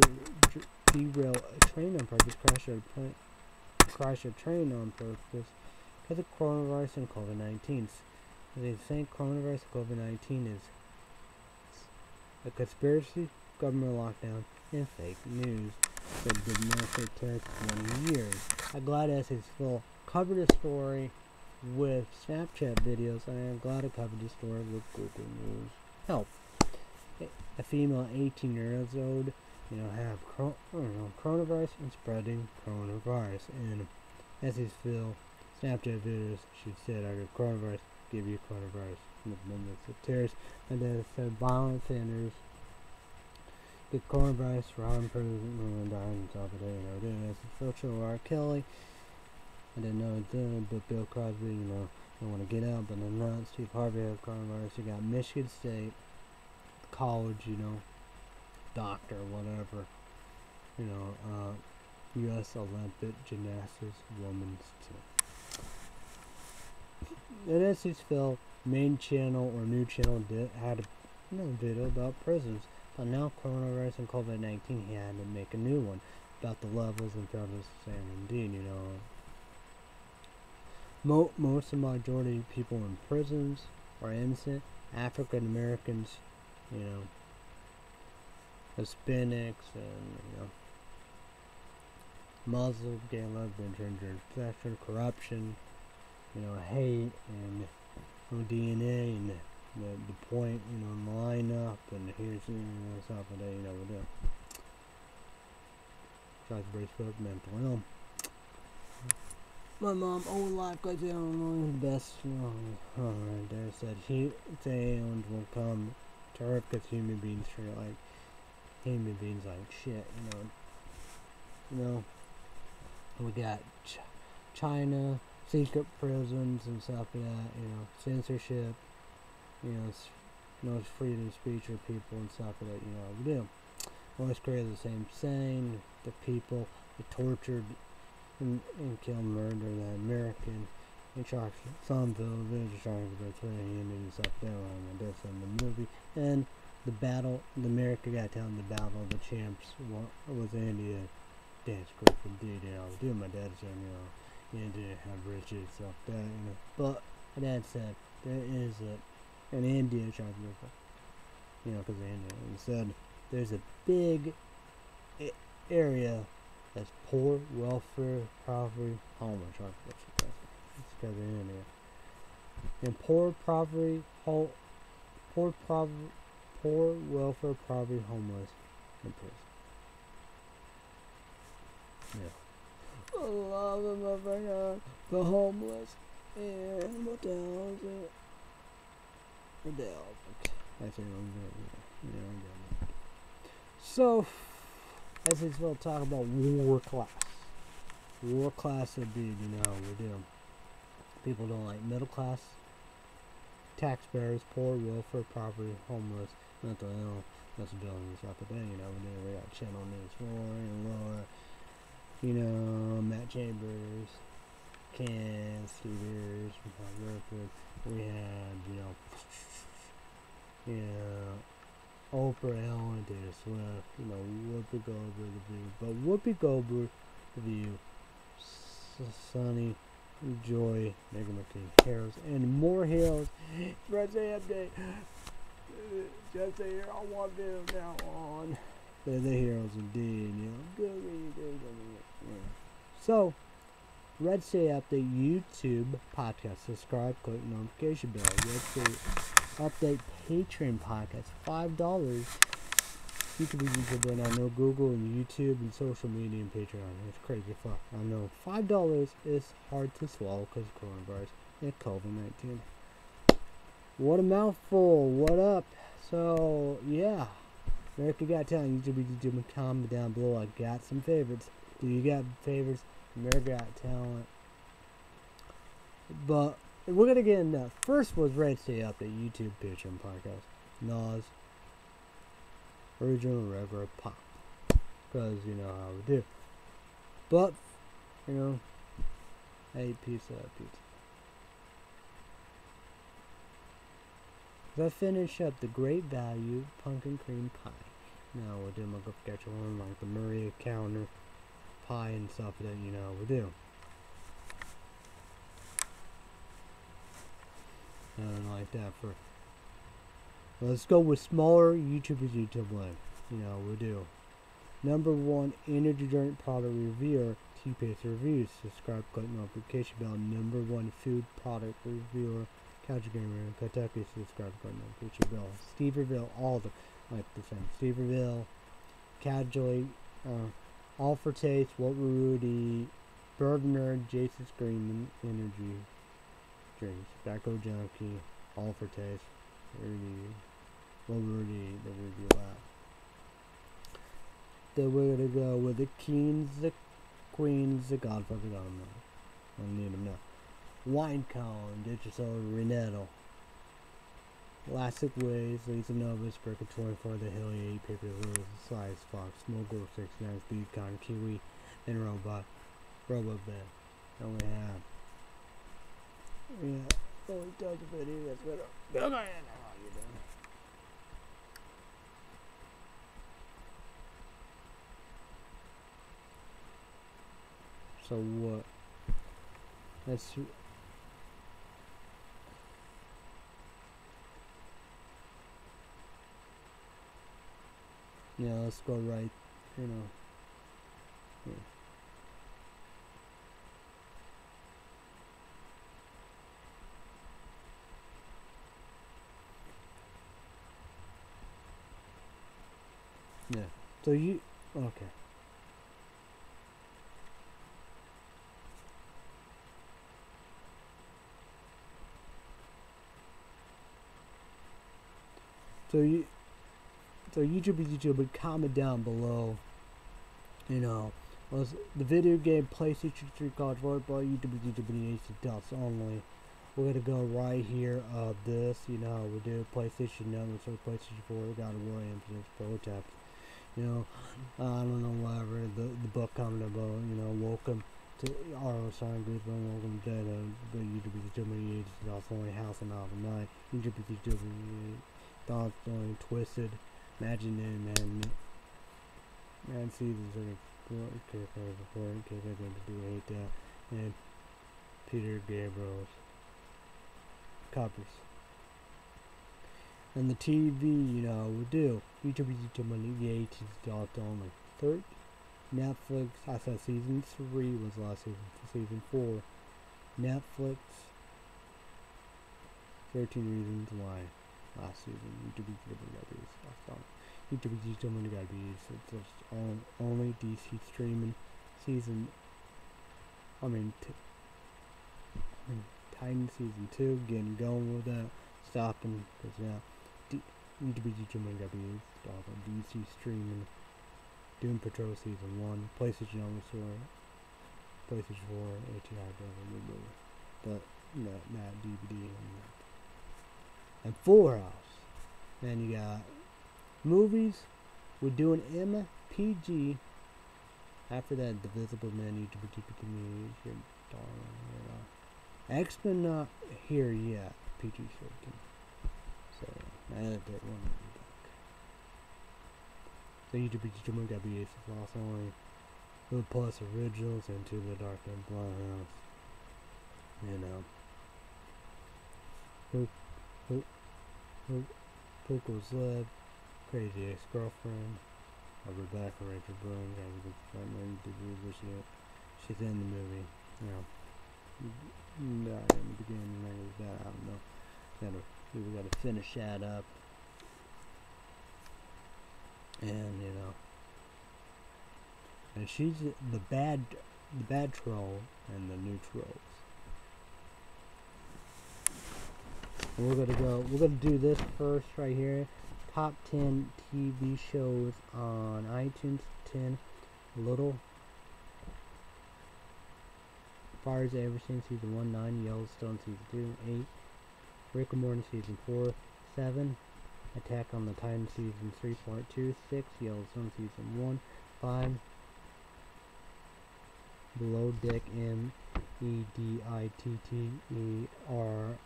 derail a train on purpose, crash a, crash a train on purpose because of coronavirus and COVID 19. They think coronavirus and COVID 19 is a conspiracy, government lockdown, and fake news not take care for 20 years. I'm glad Essex Phil covered the story with Snapchat videos. I am glad I covered the story with Google News. Help. A female 18 years old, you know, have I don't know, coronavirus and spreading coronavirus. And Essex Phil Snapchat videos, she said, I got coronavirus, give you coronavirus. Members of terrorists, and then said violent offenders the coronavirus for harm president died on top of it. Know, then it's social R. Kelly. I didn't know it then, but Bill Cosby, you know, they want to get out, but they're not. Steve Harvey had coronavirus. You got Michigan State college, you know, doctor, whatever. You know, uh, U.S. Olympic gymnastics women's team. And Essex Phil main channel or new channel did had a you know, video about prisons. But now coronavirus and COVID-19, he had to make a new one about the levels and found the same indeed, you know. Mo most of the majority of people in prisons are innocent. African Americans, you know, Hispanics, and, you know, Muslim, gay, lesbian, transgender, sexual, corruption, you know, hate, and no DNA, and the, the point, you know, line up, and here's, you know, stuff that, you know, we do. Tries to brace for mental health. My mom, oh, old life goes down the best, you know, right there said he, sound will come to earth because human beings treat like, human beings like shit, you know. You know, we got Ch- China, secret prisons and stuff like that, you know, censorship, you know, know, freedom of speech for people and stuff like that, you know, we do. North Korea the same thing, the people, the tortured and, and killed, murder the American, trying to betray him and stuff down on the death in the movie, and the battle, the America got down the battle of the champs wa- was India uh, dance group indeed, you know, I was doing my dad saying, you uh, know, didn't have riches stuff that, you know. But my dad said there is a, an India move, you know, because India, and said there's a big area that's poor, welfare, poverty, homeless. Right? What that's. It's India. And poor, poverty, ho- poor, poverty, poor, welfare, poverty, homeless, and prison. Yeah. A lot of them are right now, the homeless and and motels. Okay. That's it. I'm good. Yeah, I'm good. So, as it's well talk about war class. War class would be, you know, we do. People don't like middle class, taxpayers, poor, welfare, poverty, homeless, mental ill, that's building stuff. But then, you know, we, got Channel News 4 and Laura, you know, um, Matt Chambers, Ken, Stevers, we had we had, you know, (laughs) Oprah, Ellen, Taylor Swift, you know, Whoopi Goldberg, the View, but Whoopi Goldberg, the View, S- Sunny, Joy, Megan McKee, Heroes, and more heroes. Birthday update. Just here, I want them now on. They're the heroes indeed, you know. So, Red State Update YouTube podcast. Subscribe, click notification bell. Red State Update Patreon podcast. Five dollars. You can be YouTube and I know Google and YouTube and social media and Patreon. It's crazy fuck. I know five dollars is hard to swallow because coronavirus and COVID nineteen. What a mouthful. What up? So yeah. America Got Talent, YouTube, YouTube, comment down below. I got some favorites. Do you got favorites? America Got Talent. But we're gonna get into first was Red State Update YouTube Patreon podcast. Nas original regular pop. Because you know how we do. But you know ate pizza pizza. I finish up the great value pumpkin cream pie. Now we'll do my one like the Maria counter pie and stuff that you know we do. And like that for let's go with smaller YouTubers YouTube way. You know, we do. Number one energy drink product reviewer, T-Pace Reviews. Subscribe, click notification bell. Number one food product reviewer, Couch Gamer, Kentucky. Subscribe, click notification bell. Steverville, all the like the same. Steverville, Casually, uh, All for Taste, What Rudy, Bird Jason Screaming, Energy Drinks, Tobacco Junkie, All for Taste, Rudy, Rudy, the we're gonna go with the Kings, the Queens, the Godfather, Godmother. I don't need them now. Wine Cone, Digital Reneto. Classic Ways, Lisa Novus, Burka 24, The Hilly, Paper Lilies, Size Fox, Mogul 69, Speedcon, Kiwi, and Robot. Robot Bed. And we have. Yeah. Oh, does a video, that's better. Go ahead, So what? Let's. Yeah, let's go right, you know. Yeah. Yeah. So you okay. So you so YouTube YouTube would comment down below you know was the video game PlayStation 3 college volleyball YouTube YouTube adults only. We're gonna go right here of this, you know, we do PlayStation Network, so PlayStation 4, God of War, Infinite Prototypes. You know, I don't know, whatever, the, the book coming about, you know, welcome to R.O. Sign Group, welcome to the, YouTube YouTube Ages, also only House and Alpha Night, YouTube YouTube Thoughts Only Twisted, Imagine Man, Man Seasons, okay, before, in case I didn't do hate that, and Peter Gabriel's covers. And the TV, you know, we do. YouTube, YouTube, money, the 18 dollars only. Third, Netflix, I said season 3 was last season, season 4. Netflix, 13 reasons why last season. YouTube, last on. YouTube, got these. It's just on, only DC streaming season. I mean, I mean Titan season two, getting going with that, stopping because now D- YouTube YouTube W stopping DC streaming, Doom Patrol season one, PlayStation Store, PlayStation Four, ATI Devil but that that DVD and that. And Full House. Then you got movies. We're doing MPG. After that, The Visible Man, your darling, uh, X-Men not here yet. PG-13. So, I had that one the. So YouTube YouTube got be Ace of Lost only. The Plus Originals into the Dark and Blood House. You know. Poco's Lab, Crazy Ex-Girlfriend, of Rebecca Rachel Brown, guys, I know you did this yet. She's in the movie, you know in the beginning like that. I don't know. Gotta we gotta finish that up. And you know and she's the bad the bad troll and the new trolls. And we're gonna go we're gonna do this first right here. Top ten TV shows on iTunes ten little Fires Everywhere Season 1, 9, Yellowstone Season 2, 8, Rick and Morty Season 4, 7, Attack on the Titan Season 3, Part 2, 6, Yellowstone Season 1, 5, Below Deck M E D I T T E R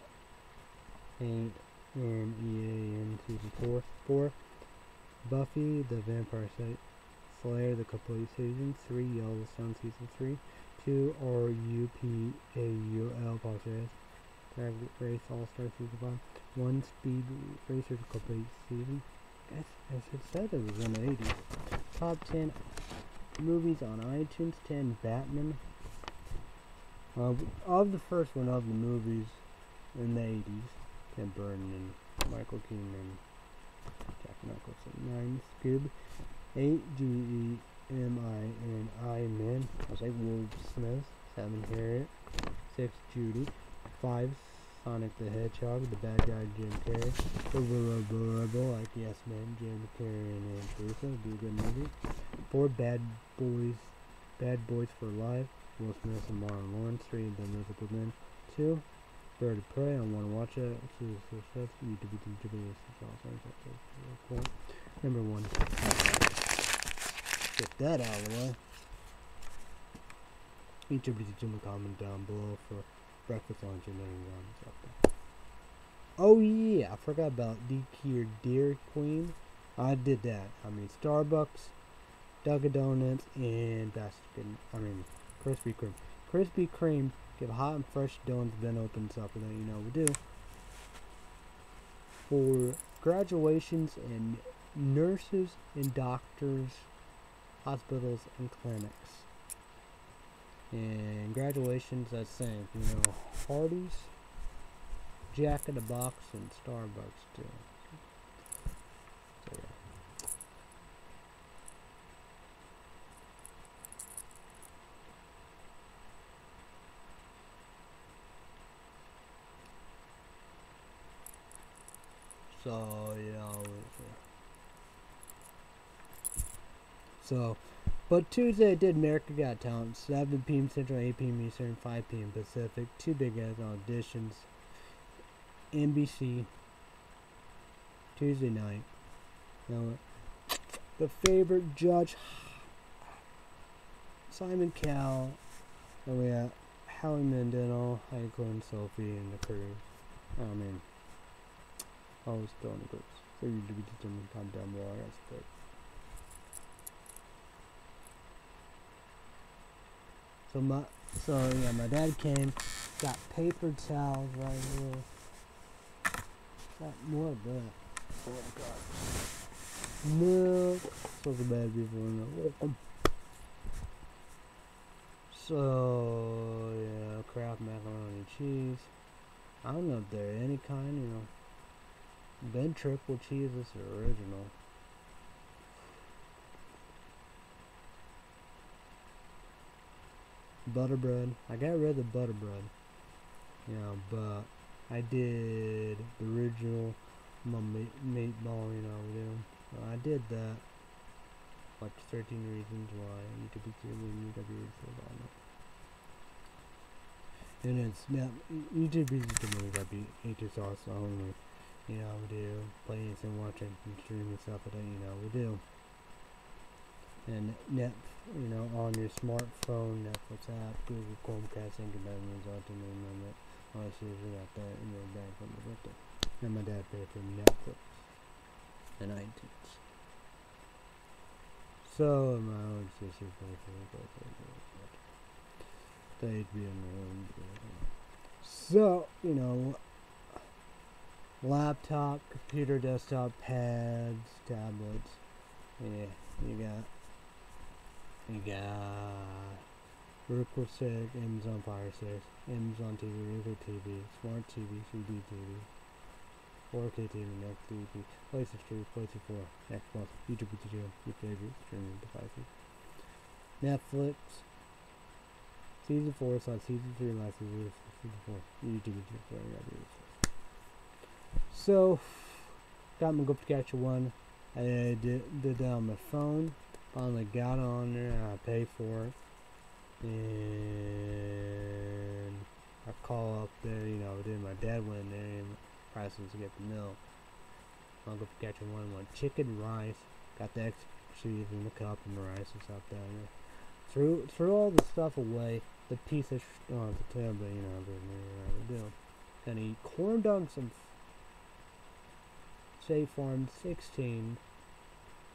A N E A N Season 4, 4, Buffy the Vampire Slayer the complete season, 3, Yellowstone Season 3, two R U P A U L podcast. Drag Race All Star Season 5. One Speed Racer complete season. Guess as it said it was in the 80s. Top 10 movies on iTunes 10 Batman. Uh, of the first one of the movies in the 80s, Tim Burton and Michael Keaton and Jack Nicholson. 9 Scoob. 8 G.E. M-I-N-I Men. I was like Will Smith. 7 Harriet. 6 Judy. 5 Sonic the Hedgehog, the bad guy Jim Carrey. Rebel, like Yes Man, Jim Carrey and Teresa. Would be a good movie. 4 Bad Boys, Bad Boys for Life. Will Smith and Marlon Lawrence. 3 The Mythical Men. 2 Bird of Prey. I want to watch it. Number 1 get that out of the way. Each of you comment down below for breakfast, lunch, and dinner Oh yeah, I forgot about DQ Dairy Queen. I did that. I mean Starbucks, Dunkin' Donuts, and Baskin. I mean Krispy Kreme. Krispy Kreme give hot and fresh donuts been open up, and you know we do. For graduations and nurses and doctors hospitals, and clinics. And graduations, that's same. You know, Hardee's, Jack in the Box, and Starbucks too. So yeah. So, but Tuesday I did America Got Talent, 7 p.m. Central, 8 p.m. Eastern, 5 p.m. Pacific. Two big ass auditions. NBC. Tuesday night. Now, the favorite judge, Simon Cowell. And we got Howie Mandel, Michael and Sophie, and the crew. I mean, I was in the groups. So you to be determined down below, I guess. So my, so yeah, my dad came, got paper towels right here. Got more of that. Oh my god. Milk. So the bad people in the So yeah, Kraft macaroni and cheese. I don't know if they're any kind, you know. Ben triple cheese is original. butter bread. I got rid of the butter bread. You know, but I did the original my meat, meatball, you know, you uh, know. I did that. Like 13 reasons why you could be doing UW on it. And it's now YouTube is the movie that be eat sauce only. You know, we do plays and watching and streaming stuff that you know we do and net, you know, on your smartphone, Netflix app, Google Chromecast, and companions out to name them it. All see is got that in your bank on the birthday. And my dad paid for Netflix and iTunes. So my own sister paid for the birthday. They'd be in their own. So, you know, laptop, computer, desktop, pads, tablets. Yeah, you got you got Stick, Amazon Fire Stick, Amazon TV, Roku TV, Smart TV, CD TV, 4K TV, Next TV, PlayStation 3, PlayStation 4, Xbox, YouTube Video, your favorite streaming devices. Netflix, Season 4 slash Season 3 last season, Season 4, YouTube Video, So, got my GoPro 1. I did, did that on my phone. Finally got on there and I paid for it. And I call up there, you know, then my dad went in there and prices to get the milk. I'll go catch one one chicken rice. Got the extra cheese in the cup and the rice and stuff down there. Threw threw all the stuff away. The piece of oh, uh, the table, you know, the do. Gonna eat corn dogs and State Farm 16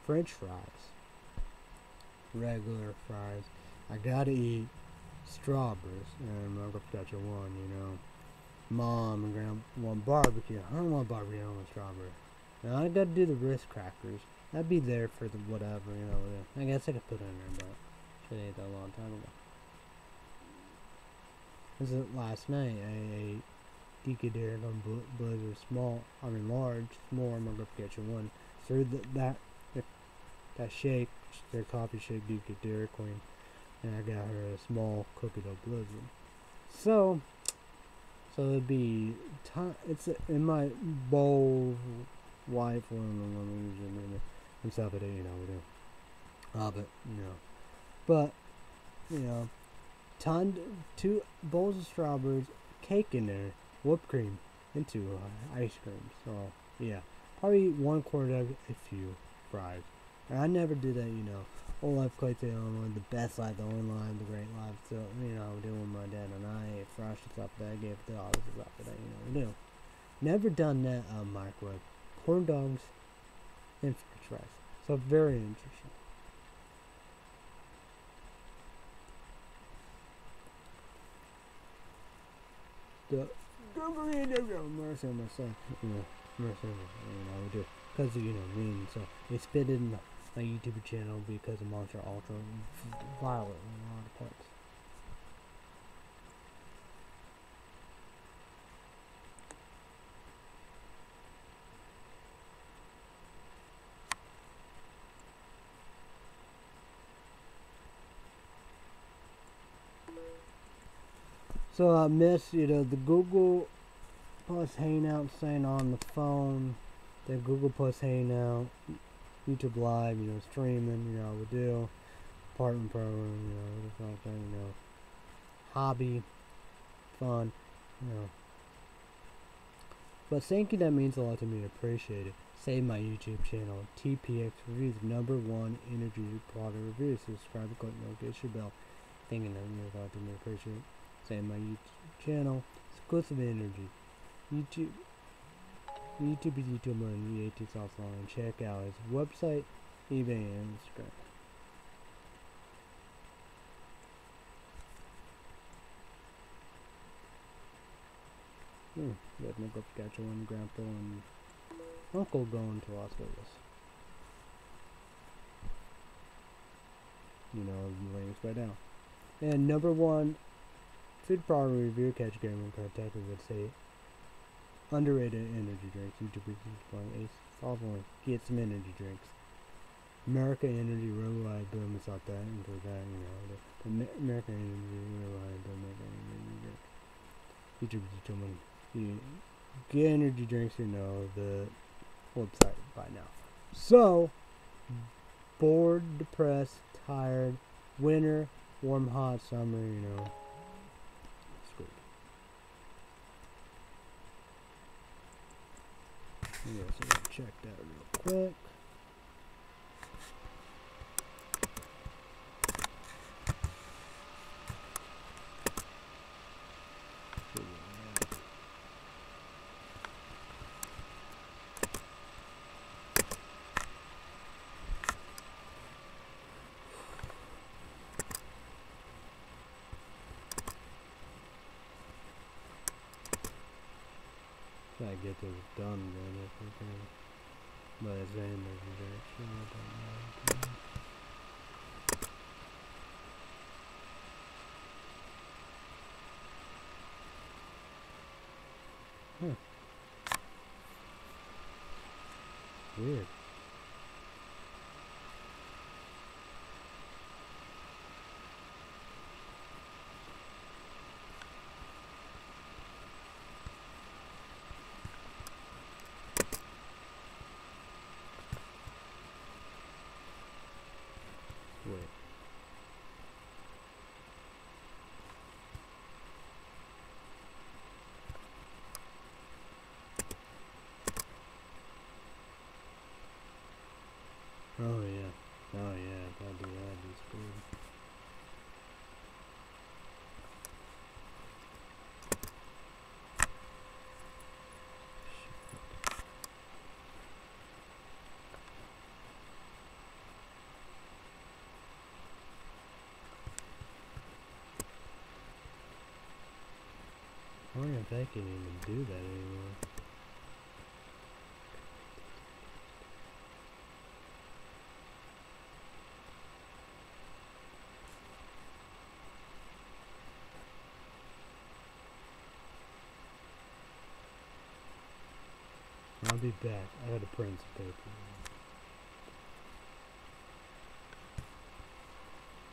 French fries regular fries. I gotta eat strawberries, and got your one, you know. Mom and Grandma want barbecue. I don't want barbecue, I want strawberry. Now I gotta do the Ritz crackers. I'd be there for the whatever, you know. I guess I could put it in there, but should ate that a long time ago. This is last night. I ate Decadaric on Blizzard small, I mean large, small. Get you one. Through the, that that shake their coffee shake Duke at Dairy Queen, and I got her a small cookie dough blizzard. So, so it'd be time. It's in my bowl, wife, one of form, and stuff. It you know we do. Uh, but you know, but you know, ton two bowls of strawberries, cake in there, whipped cream, into uh, ice cream. So yeah, probably one corn dog, a few fries. And I never did that, you know. All life quite the only the best life, the only life, the great life. So you know, I'm doing my dad and I fresh stuff that I gave the others stuff that you know we do. Never done that on uh, microwave. Corn dogs and french fries. So very interesting. The mercy on my son. You know, mercy on my, you know, we do. Because, you know, mean, so they spit in the my YouTube channel because of Monster Ultra Violet in a lot of parts. So I miss, you know, the Google Plus Hangout saying on the phone Then Google Plus Hangout, YouTube Live, you know, streaming, you know, we do. apartment program, you know, this kind of thing, you know. Hobby, fun, you know. But thank you, that means a lot to me. Appreciate it. Save my YouTube channel, TPX Reviews, number one energy product review. Subscribe, click notification bell. Thinking that means a lot to me. Appreciate it. Save my YouTube channel, exclusive energy. YouTube. YouTube is YouTube on EAT offline. Check out his website, eBay, and Instagram. Hmm, let me go catch one grandpa and uncle going to Las Vegas. You know, the links right now. And number one, food product review catch game gaming contact would say underrated energy drinks. YouTube is playing Ace Software. Get some energy drinks. American Energy like boom it's out that and for that, you know, the, American Energy like boom American Energy drink. YouTube is too many. You get energy drinks, you know, the website by now. So bored, depressed, tired, winter, warm, hot, summer, you know. Screwed. Yeah, so let's check that real quick. Gotta get this done then can. But it's in every direction, I don't know. Huh. Weird. Wait. Oh yeah. Oh yeah, that'd be that'd be screwed. I they can even do that anymore. I'll be back. I gotta print some paper.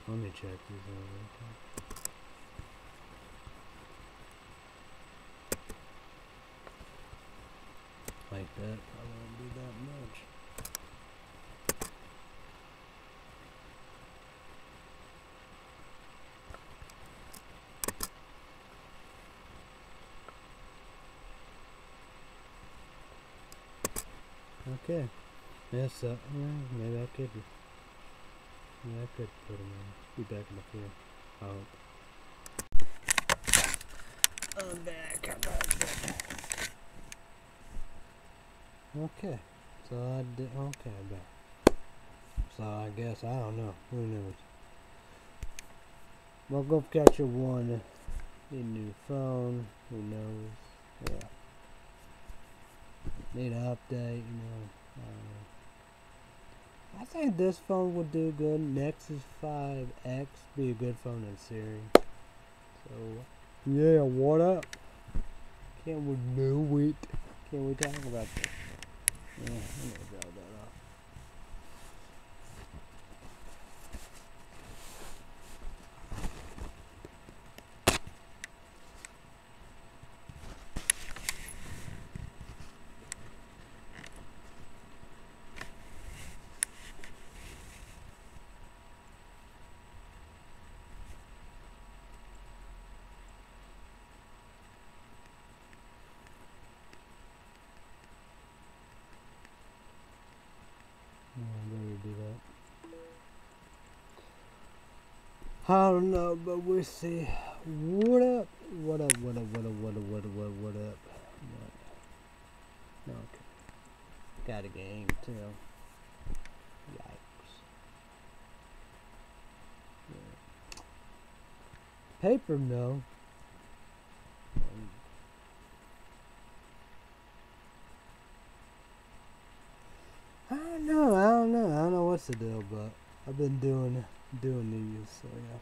Let me check these out real quick. Like that, probably won't be that much. Okay. Yes, uh, maybe I could. Yeah, I could put him in. Be back in the field. I hope. Back. I'm back. Okay. So I did. Okay, I'm. So I guess I don't know. Who knows? We'll go catch a one. Need a new phone. Who knows? Yeah. Need an update. You know. I. I think this phone would do good. Nexus 5X be a good phone in Siri. So, yeah, what up? Can we do it? Can we talk about this? Yeah, I'm gonna grab that off. I don't know, but we'll see. What up? What up? What up? What up? What up? What up? What up? What up? What? Okay. Got a game too. Yikes. Yeah. Paper mill. I don't know. I don't know. I don't know what's the deal, but I've been doing doing these, so yeah.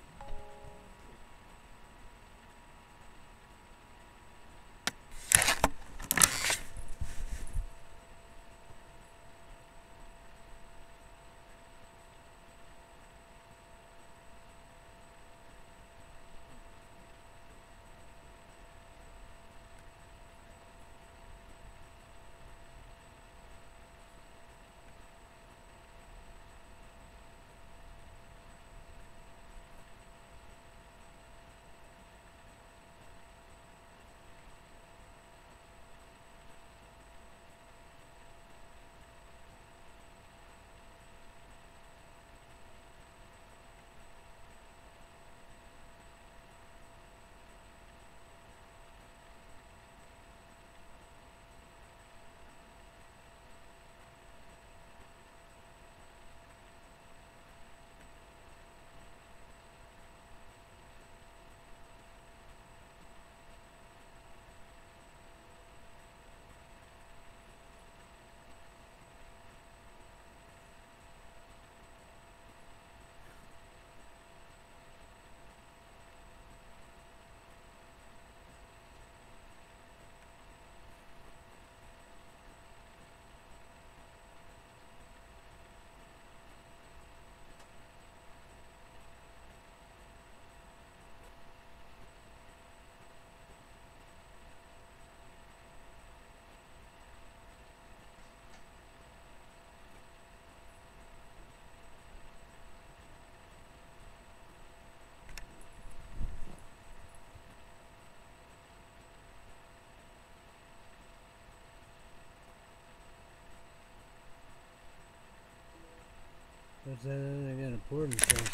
What's that? I got important stuff.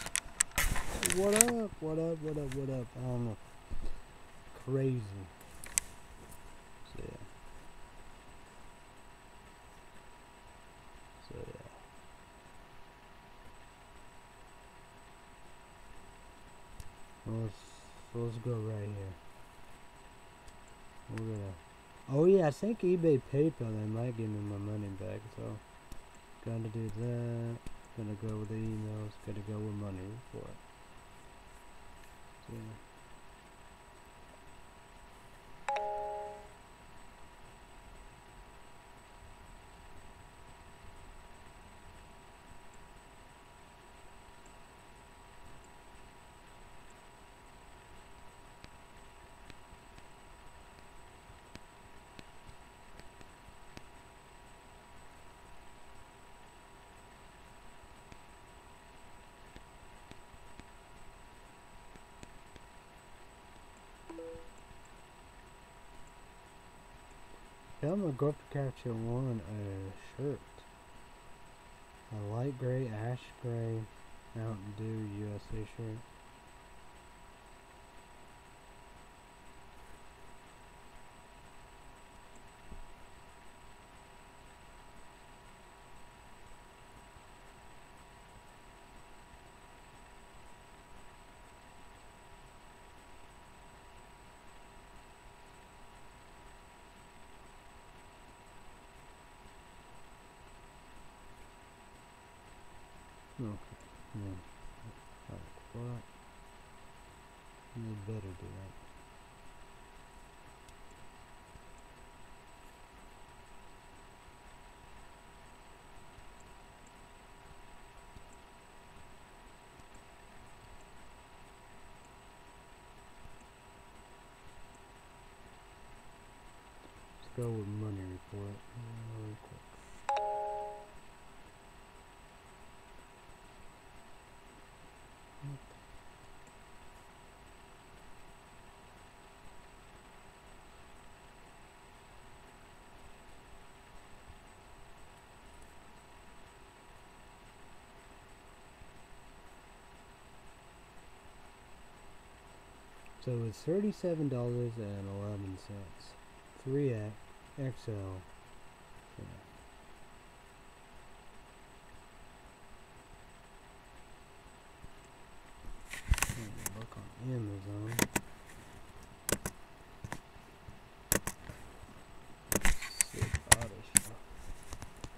What up? What up? What up? What up? I don't know. Crazy. So yeah. So yeah. Let's let's go right here. We're gonna. Oh yeah, I think eBay PayPal they might give me my money back. So gotta do that. Gonna go with the emails. gonna go with money report. So, yeah. I'm gonna go up to capture one a shirt. A light gray, ash gray, Mountain Dew USA shirt. So it's thirty-seven dollars and eleven cents. Three X XL. Yeah. Look on Amazon.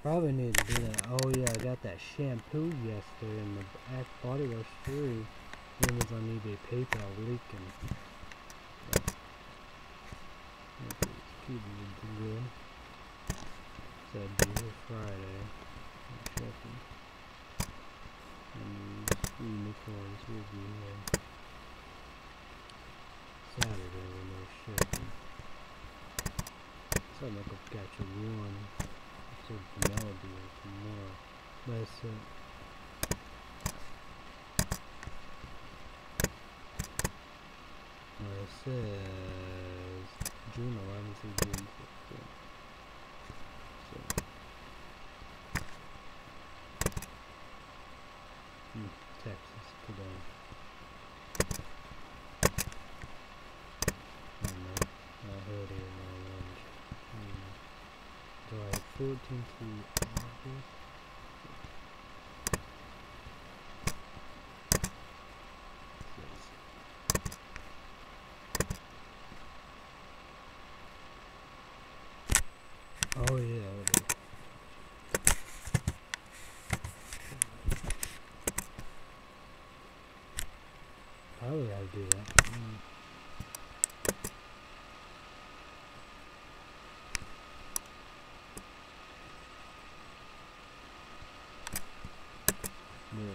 Probably need to do that. Oh yeah, I got that shampoo yesterday in the Act Body Wash 3. Amazon eBay PayPal leaking. Keep it good. Said Friday. I'm checking. And uh, unicorns will be Saturday when they're shipping. Something like I've got you one. A melody or tomorrow. That's it. Well, it says June 11th through June 15th. So. Hmm, Texas today. Know. I heard it in my lunch. Hmm. July 14th through August. Says Oh yeah. it is. Probably gotta do that. Mm. Yeah.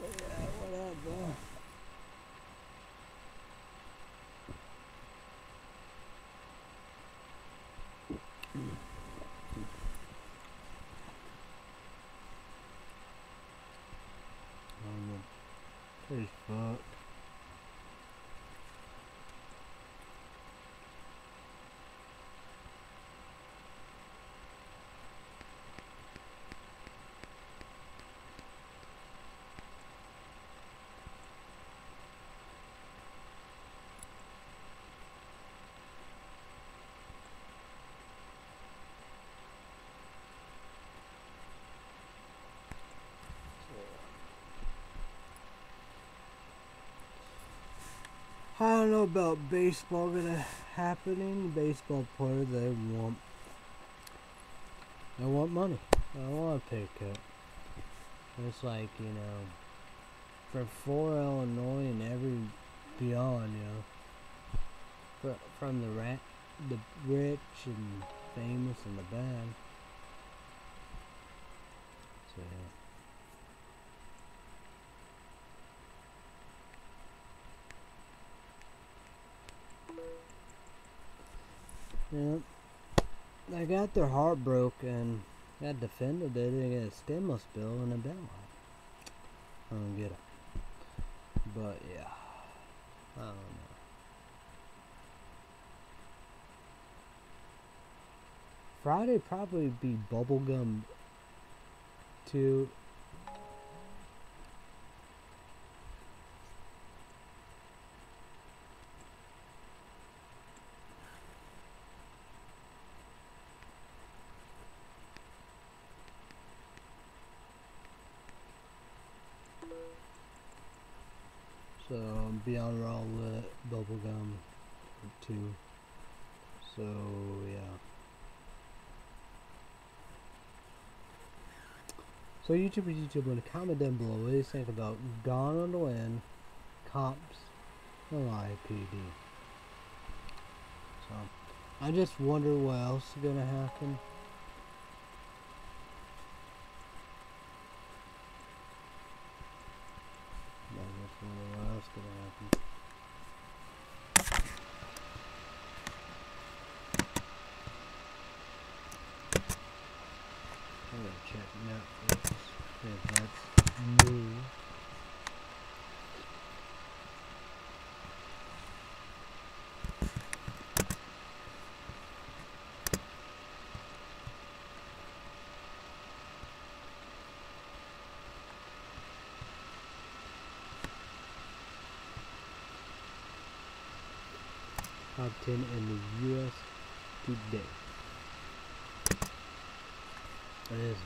Yeah, whatever. Um, pretty fucked. I don't know about baseball gonna happening. Baseball players they want they want money. Don't want a pay cut. It's like you know, for four Illinois and every beyond, you know, fr- from the rat, the rich and famous and the bad. So. yeah. Yeah. They got their heart broken. Got defended. They didn't get a stimulus bill and a bailout. I don't get it. But yeah. I don't know. Friday probably be bubblegum too. So Beyond Raw lit bubblegum too. So yeah. So YouTube is YouTubers, YouTubers, comment down below what you think about Gone on the Wind, Cops, and IPD. So I just wonder what else is gonna happen. I just wonder what else is gonna happen. Top 10 in the U.S. today. That is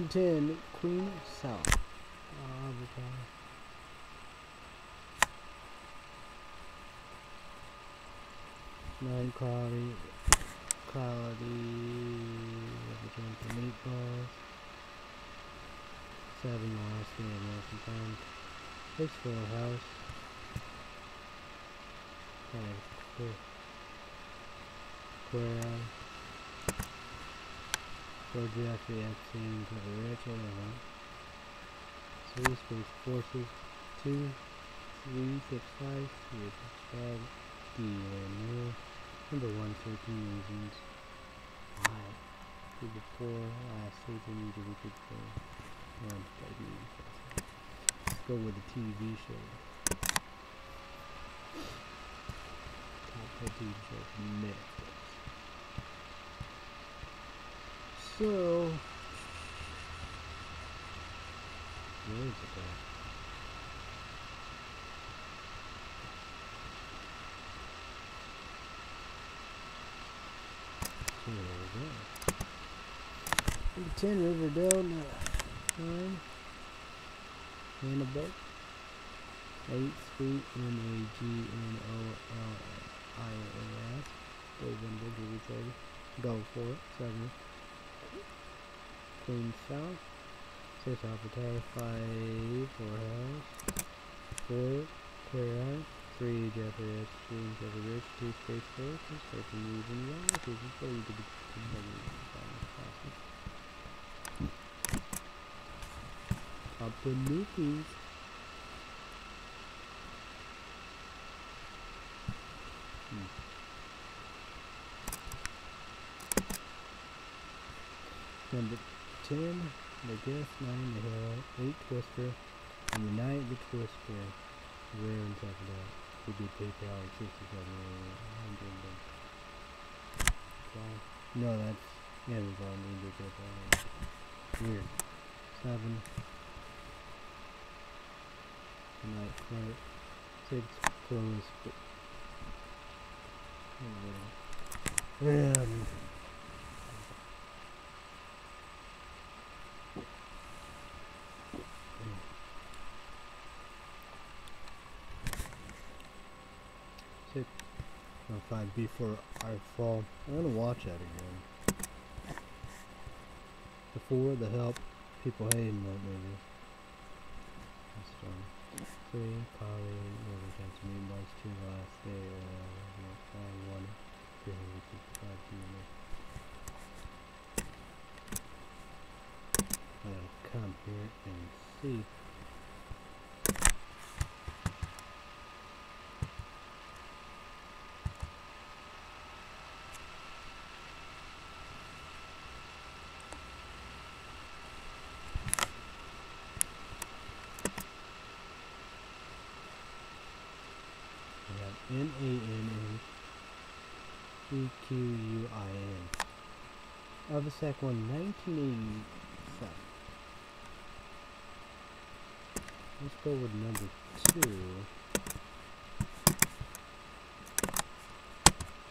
new. 10, Queen South. Oh, Nine cloudy, cloudy, represent meatballs. Seven last three American time. Six Full House. Five Four Jeffrey Epstein to the rich uh Three Space Forces. Two. Three six five. Three six five. D and Number one, 13 reasons why people poor last season you did a Let's go with the TV show. Top 10 TV show from Netflix. So, where is it at? Number 10, Riverdale, 9. Hannibal. 8, Sweet, M-A-G-N-O-L-I-A-S. November, do we say? Go for it. 7. Queen South. 6, Alpha 5, 4 House. 4, Queer Eye. 3, Jeffrey S. Green, Jeffrey Rich. 2, Space Force. 13, Reason Why. 2, 4, you could be Up the nookies. Hmm. Number 10, The Guest, 9, The Hill, 8, Twister, and the Night the Twister. Rare and like that. We did PayPal like 67 100 No, that's Amazon. We did PayPal. Weird. 7. Night Flight. 6. Close. And six, um, five before I fall. I'm gonna watch that again. Before the help, people hating that movie. That's done. Three, probably never chance meatballs. Two last day, uh, five, one, three hundred sixty-five units. I gotta come here and see. We have N A N N E Q U I N. The second one, 1987. Let's go with number two.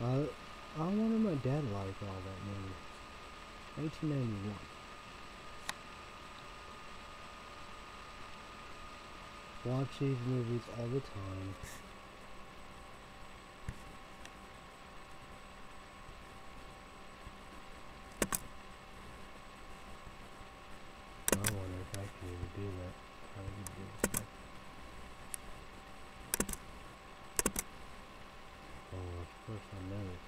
I I wanted my dad to like all that movie. 1991. Watch these movies all the time. I wonder if I can even do that. How do you do this? Oh, of course I know it.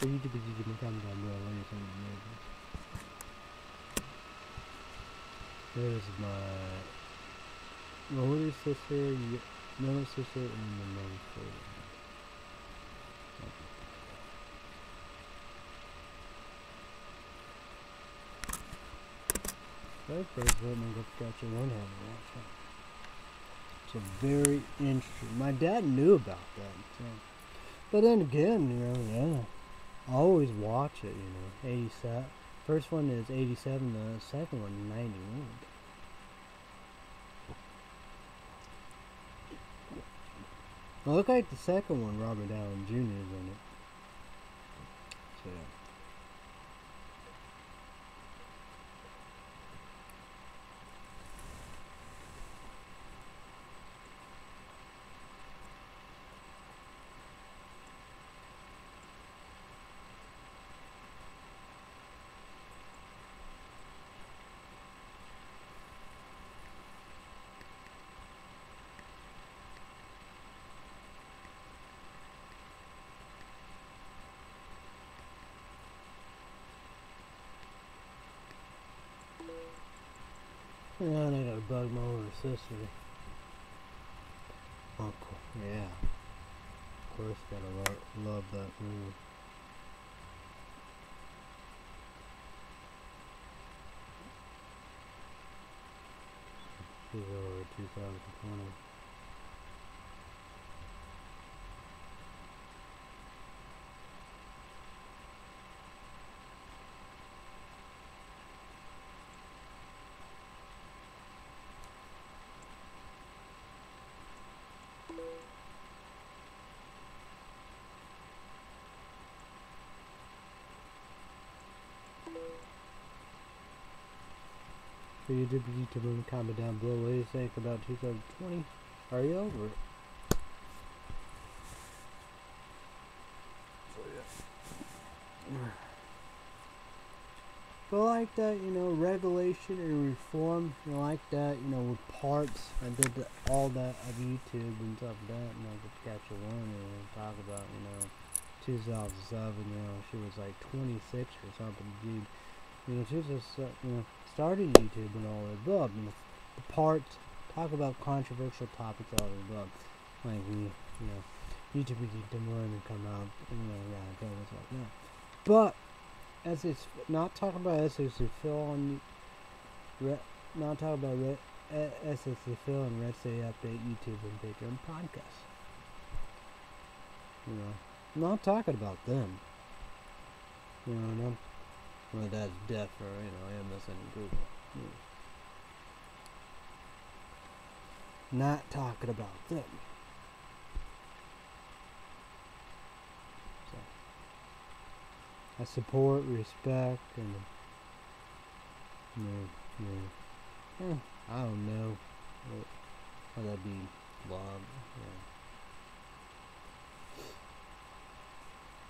So you could you can come down real late on the movies. There's my older sister, middle sister, and the middle sister. Very first Whitman got Gotcha One watch. It's a very interesting. My dad knew about that. So. But then again, you know, yeah. I always watch it, you know. 87. First one is 87, the second one 91. It looked like the second one, Robert Allen Jr. is in it. So, yeah. Yeah, and I got a bug my older sister. Uncle, yeah. Of course, gotta lo- love that movie. She's over 2020. For you to be to comment down below what do you think about 2020? Are you over it? So yeah. (sighs) But like that, you know, regulation and reform, you know, like that, you know, with parts, I did the, all that of YouTube and stuff like that, and I could catch a one and talk about, you know, 2007, you know, she was like 26 or something, dude. You know, she was just, uh, you know, started YouTube and all that above. And the, the parts talk about controversial topics all the above. Like you know, YouTube we to learn and come out, and, you know, yeah, go with like that. But as it's not talking about SSC Phil on, not talking about re, SSC Phil and Red State Update YouTube and Patreon podcast. You know, I'm not talking about them. You know, not well, that's deaf or, you know, MSN and Google. Hmm. Not talking about them. So, I support, respect, and, you know, eh, I don't know. How that be love,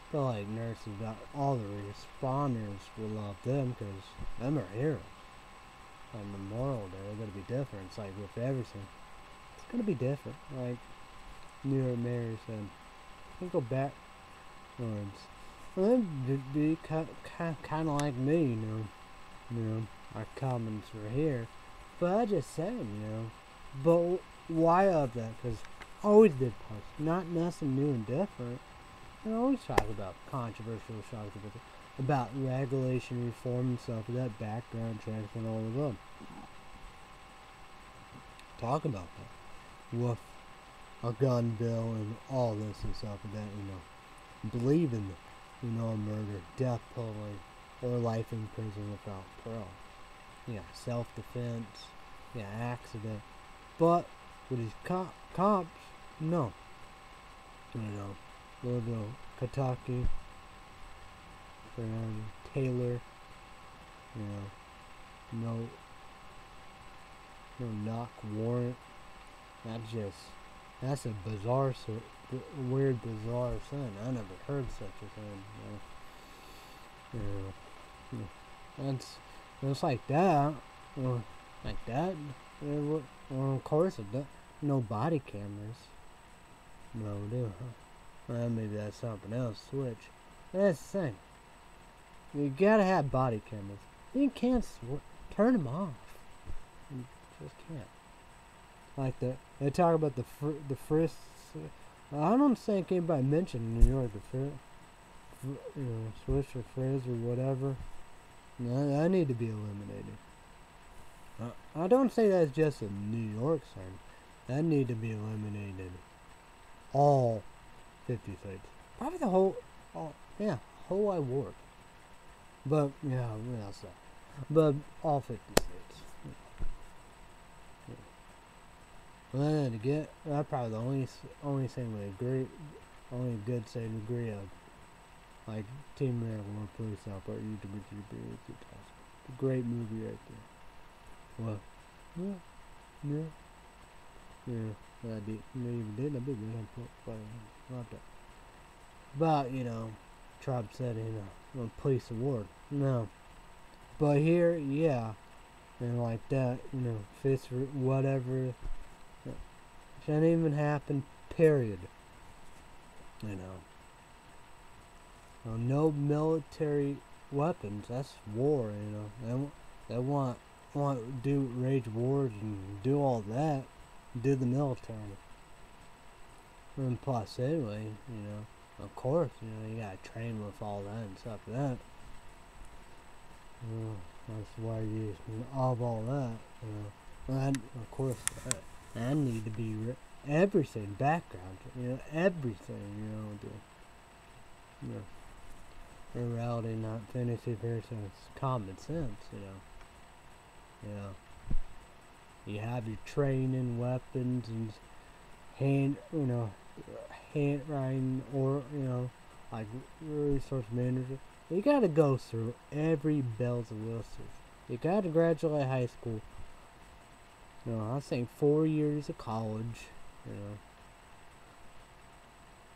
yeah. feel like nurses got all the responders will love them because them are heroes. On Memorial Day, they're gonna be different. It's like with everything, it's gonna be different. Like New York Mary said, can go back once. Well, that'd be kind of like me, you know. You know, our comments were here, but I just said, you know. But why of that? Because always did post, not nothing new and different. I always talk about controversial topics about regulation reform and stuff, that background checks and all of them. Talk about that. With a gun bill and all this and stuff and that, you know. Believe in, you know, murder, death penalty, or life in prison without parole. Yeah, self-defense, yeah, accident. But with these cop cops, no. You know, Logo, Kataki, Brown, Taylor, you know, no, no knock warrant. That's just, that's a bizarre, weird, bizarre thing. I never heard such a thing. You know, you know that's, it's like that, or like that, or, of course, no body cameras. No, huh? Well, maybe that's something else. Switch. That's the thing. You gotta have body cameras. You can't turn them off. You just can't. Like the they talk about the fr the frisks. I don't think anybody mentioned New York the fr you know switch or frizz or whatever. No, that need to be eliminated. Uh, I don't say that's just a New York thing. That need to be eliminated. All 50 states. Probably the whole, oh, yeah, whole wide world. But, yeah, yeah, so. But all 50 states. Yeah. Well, then to get that's probably the only only thing we agree, only good thing we agree on. Like Team America War Police Part You to be a great movie right there. Well, yeah, yeah, yeah. I did. You even did. I did. I put about that. About you know, Trump said you know, police award. No, but here, yeah, and like that, you know, fist whatever. Shouldn't even happen. Period. You know. Well, no military weapons. That's war. You know. They, they want want to do rage wars and do all that. Do the military. And plus, anyway, you know, of course, you know, you gotta train with all that and stuff like that. You know, that's why you of all that. You know, and of course, uh, I need to be everything background. You know, everything. You know, the you know, reality, not fantasy person. It's common sense. You know. You know. You have your training, weapons, and hand. You know, handwriting or you know, like resource manager. You gotta go through every bells and whistles. You gotta graduate high school. You know, I think four years of college. You know.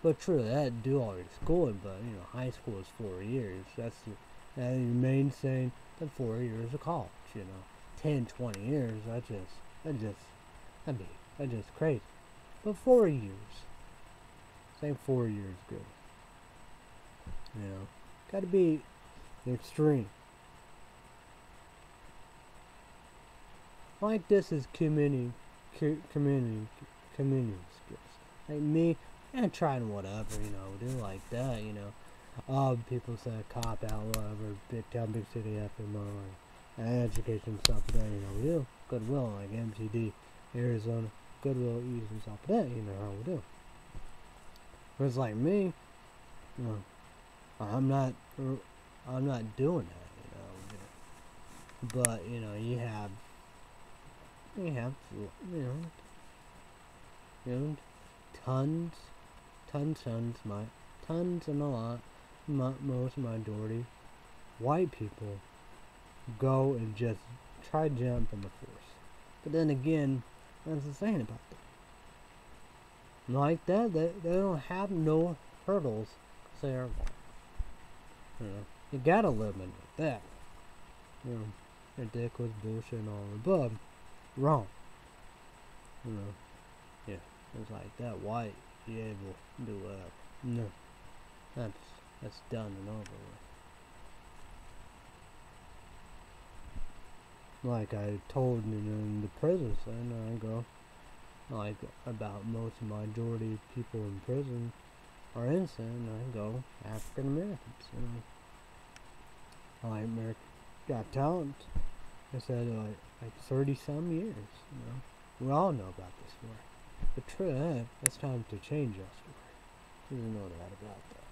But true, that do all your schooling, but you know, high school is four years. That's the, that's your main thing. Then four years of college. You know, 10, 20 years. That just, that just, that be, that just crazy. But four years. Think four years good. You know, gotta be extreme. Like this is community, co- community, community skills. Like me, and trying whatever, you know, do like that, you know. Uh, people say cop out, whatever, big town, big city, FMO, and education stuff like that, you know, we do. Goodwill, like MTD, Arizona, Goodwill, East and stuff like that, you know how we do. But it's like me, you know, I'm not, I'm not doing that, you know. But you know, you have, you have, you know, you know, tons, tons, tons, my, tons and a lot, mo most majority, white people go and just try jump in the force. But then again, that's the thing about them. Like that, they, they don't have no hurdles white. You know, you gotta limit that. You know, ridiculous bullshit and all the above. Wrong. You know, yeah, it's like that white, you able to do whatever. No, that's that's done and over with. Like I told you in the prison thing, I go, like about most majority of people in prison are innocent, and I go African Americans. You know, like America Got Talent. I said uh, like like thirty some years. You know, we all know about this story. But true that, it's time to change that story. There's no doubt about that.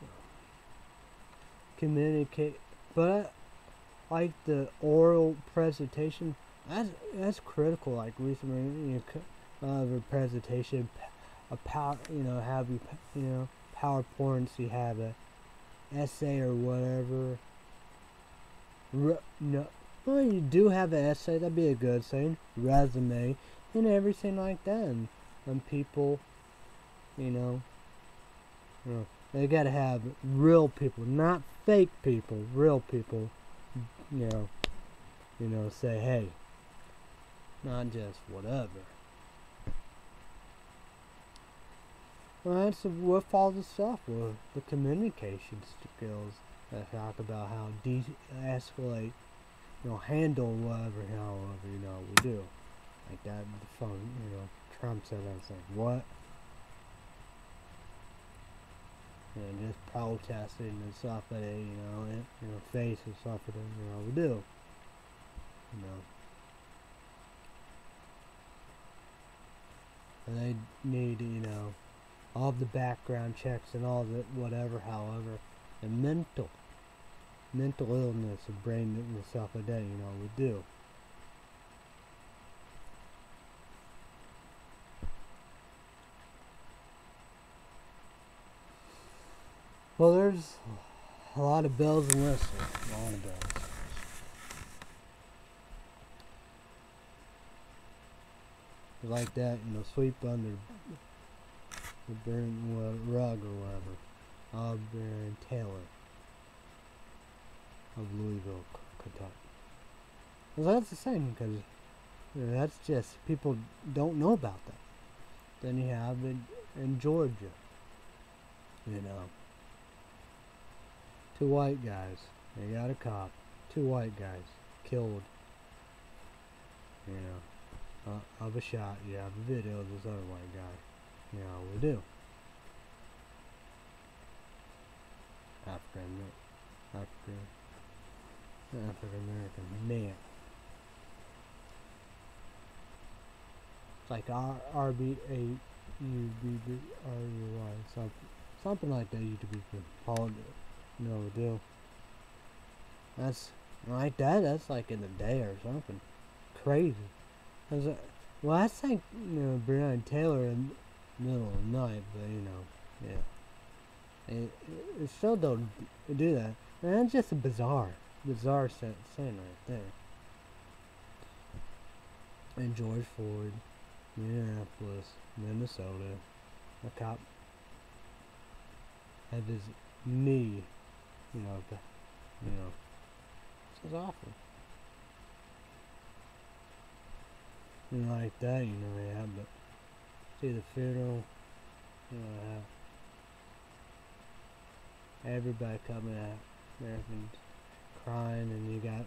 So communicate, but like the oral presentation, that's that's critical. Like recently, you know, uh, presentation, a power, you know, have you, you know, PowerPoints, you have a essay or whatever. Re- no, well, you do have an essay. That'd be a good thing. Resume and everything like that. And, and people, you know, you know, they gotta have real people, not fake people. Real people, you know, you know, say, hey, not just whatever. Well, that's all the stuff with the communication skills that talk about how de-escalate, you know, handle whatever, however, you know, we do. Like that, the phone, you know, Trump said that, it's like, what? And just protesting and stuff like that, you know, and, you know, face and like that, you know, we do. You know. And they need, you know, all the background checks and all the whatever, however, and mental. mental illness or brain and stuff like that, you know, we do. Well, there's a lot of bells and whistles. A lot of bells. Like that, you know, sweep under the burn rug or whatever. Auburn Taylor of Louisville, Kentucky. Well, that's the same because you know, that's just people don't know about that. Then you have it in Georgia, you know. Two white guys. They got a cop. Two white guys killed. You know, uh, of a shot. You have a video of this other white guy. You know, we do. African African African American man. It's like R R B A U B B R U Y something something like that used to be called no deal. That's like that. That's like in a day or something. Crazy. Cause, uh, well, I think you know Taylor in the middle of the night, but you know, yeah. It, it still don't do that. And that's just a bizarre, bizarre scene right there. And George Floyd, Minneapolis, Minnesota, a cop had his knee you know, the, you know, this is awful. You know, like that, you know, yeah, but see the funeral, you know, how everybody coming out, Americans crying, and you got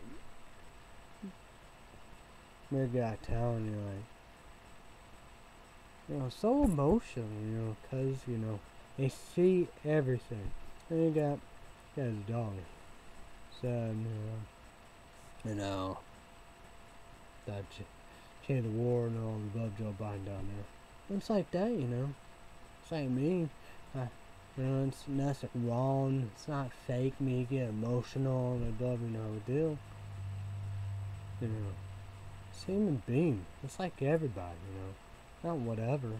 America got telling you like, you know, so emotional, you know, cause you know they see everything, and you got got a daughter. Sad, you know. You know. That change the war and all the love Joe Biden down there. It's like that, you know. It's like me. I, you know, it's nothing wrong. It's not fake. Me get emotional and above, you know, deal. You know, it's human being. It's like everybody, you know. Not whatever.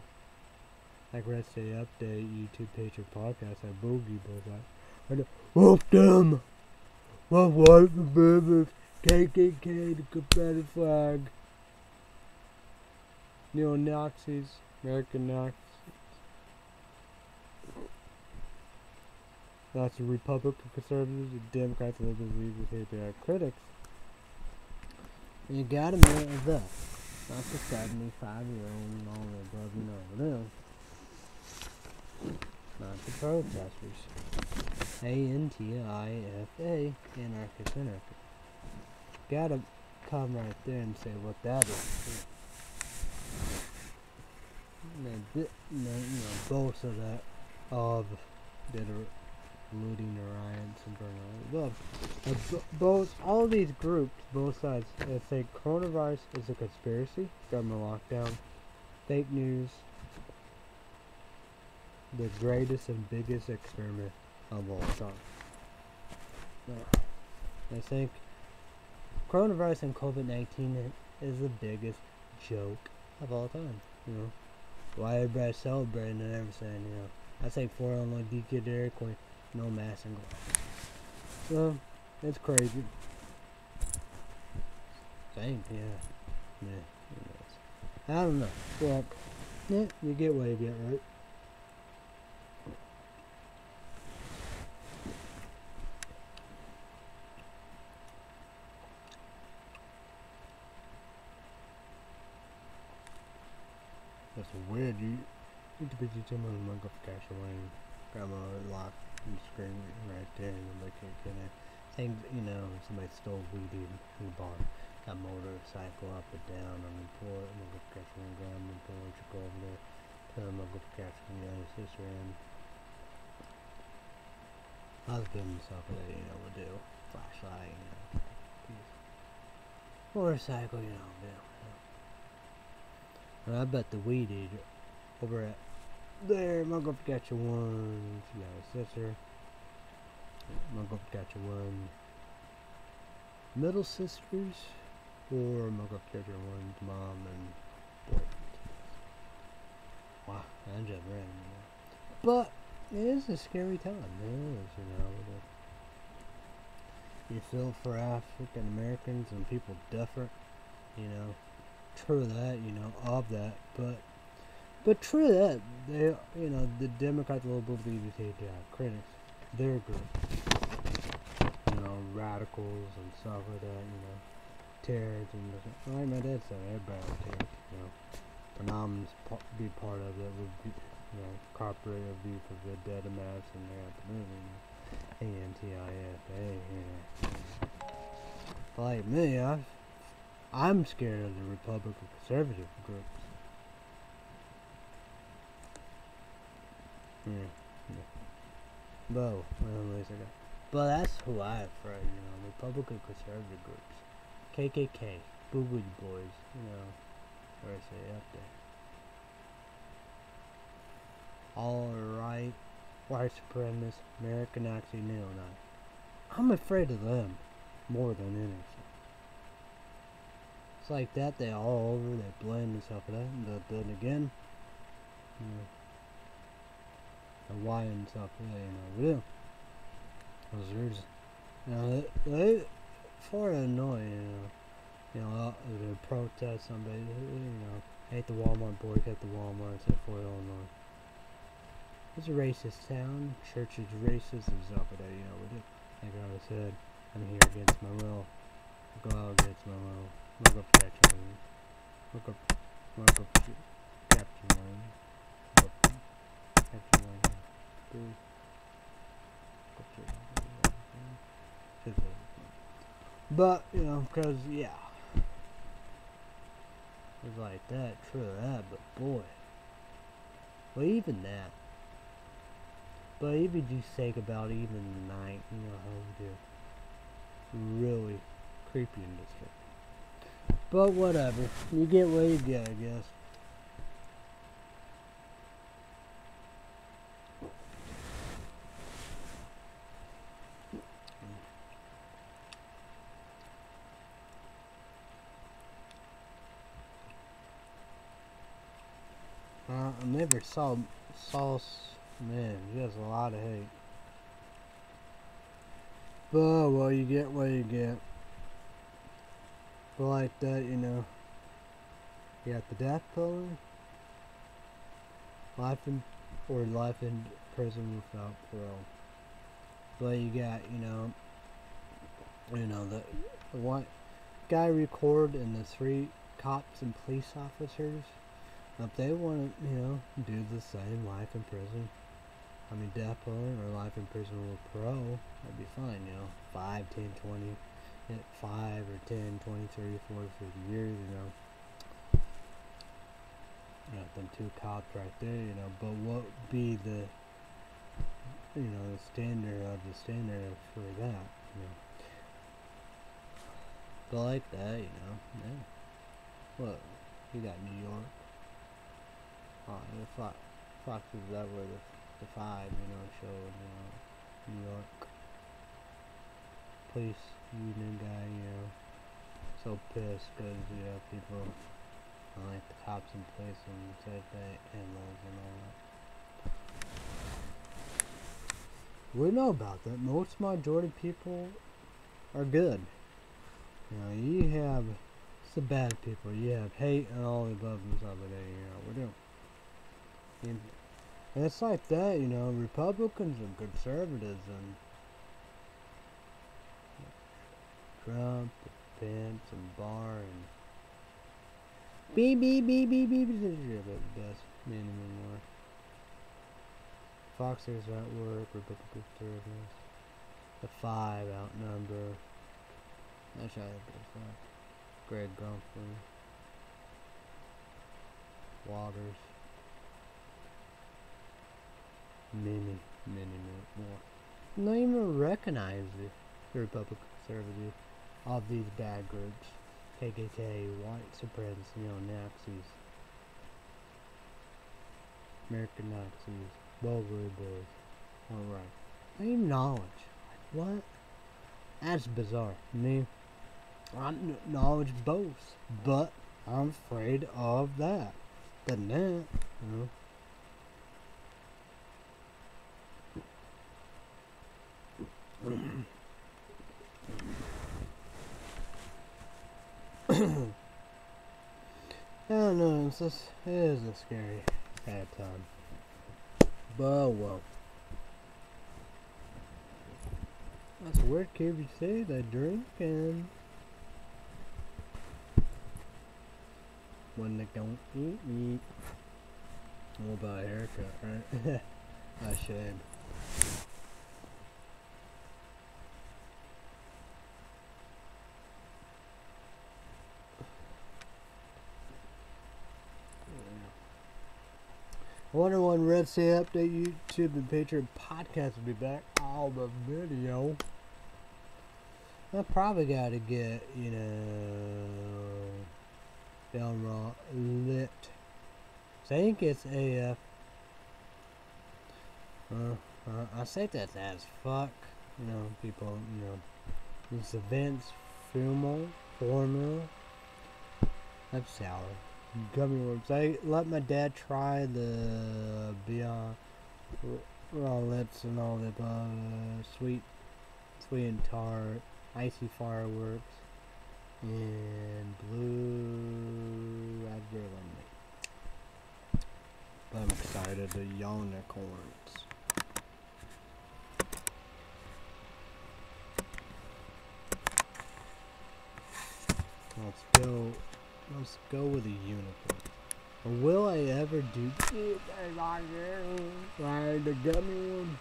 Like Red State Update, YouTube page podcast, like Boogie, but like whoop them. My wife and baby, KKK, the Confederate flag. Neo-Nazis, American Nazis. That's the Republican conservatives, the Democrats, and liberals, leaders, hate their critics. You got a minute of that. Not the 75 year old and all the above and over them. Not the protesters. A-N-T-I-F-A, anarchist, anarchist. Gotta come right there and say what that is. And then, you know, both of that, of are looting the riots and burning all uh, both, all of these groups, both sides, they say coronavirus is a conspiracy, government lockdown, fake news, the greatest and biggest experiment of all time. Now, I think coronavirus and COVID-19 is the biggest joke of all time. You know, why everybody celebrating and everything. You know, I say four on like DK Dairy Queen, no mask and gloves. So it's crazy. Same, yeah, yeah. I don't know. Well, yeah, you get what you get, right? That's weird. You to be teaching my mug of away. Got my lock and screen right there, and nobody can't get in. Same, you know, somebody stole weed in the bar. Got motorcycle up and down on the port. Mug of away, grab my porch, go over there. Tell mug of cash away, the other sister in. Husband and stuff that, you know, would do. Flashlight, you know. Motorcycle, you know, do. I bet the weed eater over at there, I'm gonna get you one. You got a sister. I'm gonna get you one. middle sisters or Muggle character one. mom and boyfriend. Wow, I'm just random. But it is a scary time. It is, you know. You feel for African Americans and people different, you know. True that, you know, of that, but but true that they, you know, the Democrats will believe to take critics, their group, you know, radicals and stuff like that, you know, terrorists and like my dad said, everybody terrorists, you know. Phenomenons be part of it would be, you know, corporate abuse of the dead mass and they're at the movie. A-N-T-I-F-A, yeah. Like me, I, I'm scared of the Republican conservative groups. Hmm. Yeah, yeah. I got. But that's who I afraid, you know, Republican conservative groups. KKK, Boogaloo Boys, you know, where is it up there? All right white supremacist, American Nazi neo-Nazi. I'm afraid of them more than anything. It's like that, they all over, they and stuff like that, but then again, you know, the stuff like that, you know. Cause there's, you know, they, they for annoying, you know, you know, uh, to protest somebody, you know, hate the Walmart boycott the Walmart, except for Illinois. It's a racist town. Church is racist and stuff like that, you know, we do. Like I always said, I'm here against my will. Go out against my will. Look up Captain Wayne. Look up, look up Captain Wayne. Look up Captain. But, you know, because, yeah. It's like that, true that, but boy. Well, even that. But even you think about even the night, you know how we do. Really creepy in this game. But whatever. You get what you get, I guess. Saw sauce Man, he has a lot of hate. But, well, you get what you get. But like that, you know. You got the death penalty. Life in, or life in prison without parole. But you got, you know, you know, the, the one guy record and the three cops and police officers, if they want to, you know, do the same life in prison, I mean, death penalty or life in prison with parole, that'd be fine, you know. 5, 10, 20, 5 or 10, 20, 30, 40, 50 years, you know. You know, them two cops right there, you know. But what be the, you know, the standard of the standard for that, you know. But like that, you know, yeah. You got New York. Oh, the Fox, Fox is that where the the five, you know, showed, you know, New York police union guy, you know, so pissed because, you know, people don't like the cops in place and said that animals and all that. We know about that. Most majority people are good. You know, you have some bad people. You have hate and all the above and stuff like that. You know, we do. And it's like that, you know, Republicans and conservatives and Trump, and Pence, and Barr, and beep, beep, beep, beep, beep, best man anymore. Foxers at work, Republican conservatives. The five outnumber. That's how I put Greg Gutfeld. Watters many, many many more. Not even recognize the Republican conservative of these bad groups. KKK, white supremacists, neo-Nazis, American Nazis, Boogaloo Boys. Alright. I knowledge. What? That's bizarre. Me, I acknowledge both, but I'm afraid of that. The net, you know. I don't know, it's just, it is a scary bad time. But well. That's weird kid you say that drinking. When they don't eat meat. What about a haircut, right? (laughs) I should. I wonder when Red State Update YouTube and Patreon podcast will be back. All the video. I probably got to get, you know, down raw lit. I think it's AF. Uh, uh, I say that's as fuck. You know, people, you know, these events, Fumo, Formula. Sour gummy worms. I let my dad try the Beyond Rollets and all the above. Uh, sweet, sweet and tart, icy fireworks, and blue raspberry lemonade. But I'm excited. The unicorns. Let's go. Let's go with a unicorn. Or will I ever do ride the gummy one?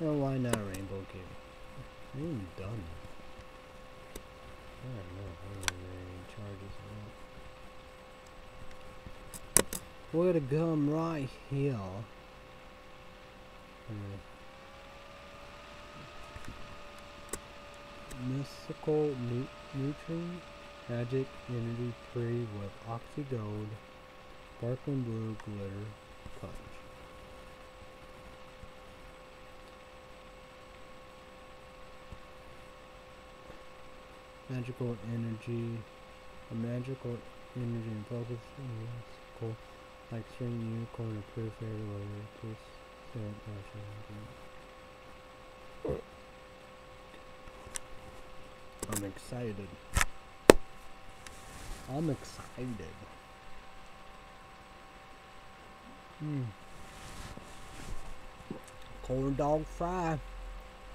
Or why not Rainbow Kid? I ain't done I don't know how many charges that. We're gonna come right here. Hmm. Mystical nu nutrient Magic Energy 3 with Oxy Gold, Sparkling Blue Glitter Punch. Magical Energy, a magical energy and focus cool. like string unicorn approved fairy later, please stand I'm excited. I'm excited. Hmm. Corn dog fry.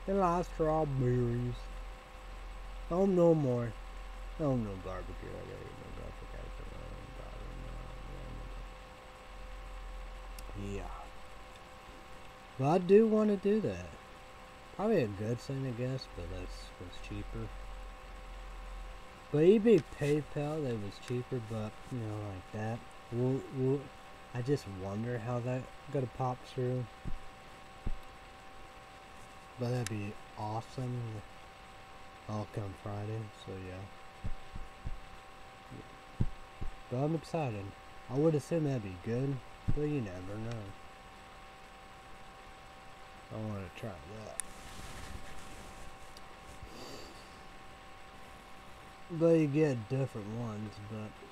And a strawberries. Oh, no more. Oh, no barbecue. I gotta eat no barbecue. Yeah. But I do want to do that. Probably a good thing, I guess, but that's what's cheaper. But eBay PayPal, that was cheaper, but you know, like that. We'll, we'll, I just wonder how that gonna pop through. But that'd be awesome. I'll come Friday, so yeah. But I'm excited. I would assume that'd be good, but you never know. I want to try that. You get different ones, but...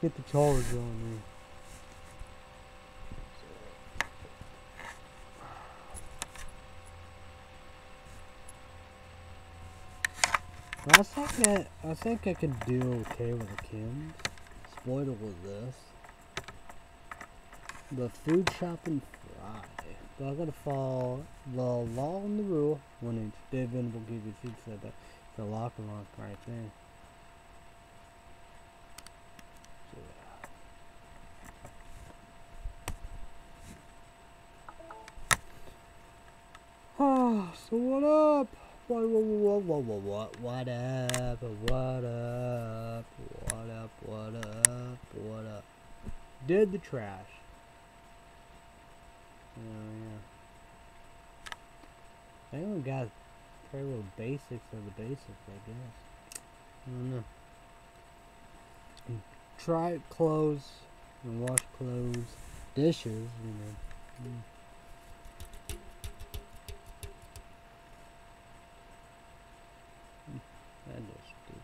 Get the charge on there. I think that I think I could do okay with the Kim's. Spoiler with this. The food shopping Friday. But I gotta follow the law and the rule. One inch. David will give you food said that. The lock and lock right there. So what? What, what, what, what, what, up, what up, what up, what up, what up. Did the trash. Oh, yeah. I only got pretty little basics of the basics, I guess. I don't know. Try clothes and wash clothes, dishes, you know. Mm. That is stupid.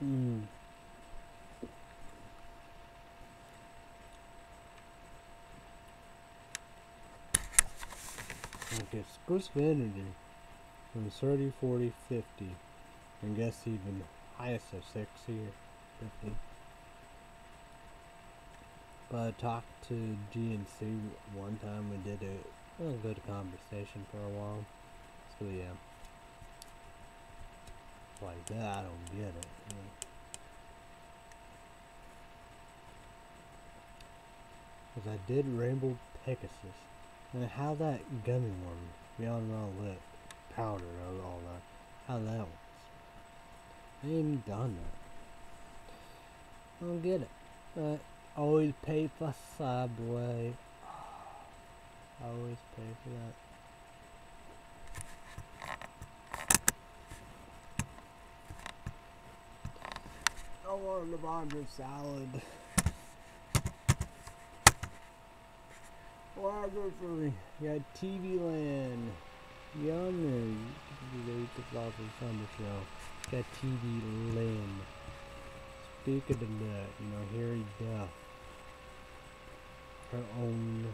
Hmm. Spruce Vanity from 30, 40, 50. And guess even highest of 60 or 50. But I talked to GNC one time. We did a, good conversation for a while. So yeah. Like that, I don't get it. Because I did Rainbow Pegasus. And how that gummy one, beyond all lip, powder, and all that, how that works. I ain't done that. I don't get it. But always pay for Subway. (sighs) I always pay for that. I want a Lavander salad. (laughs) You got TV Land. Yummy. They off the summer show. Got TV Land. Speaking of that, you know, Hilary Duff. Her own,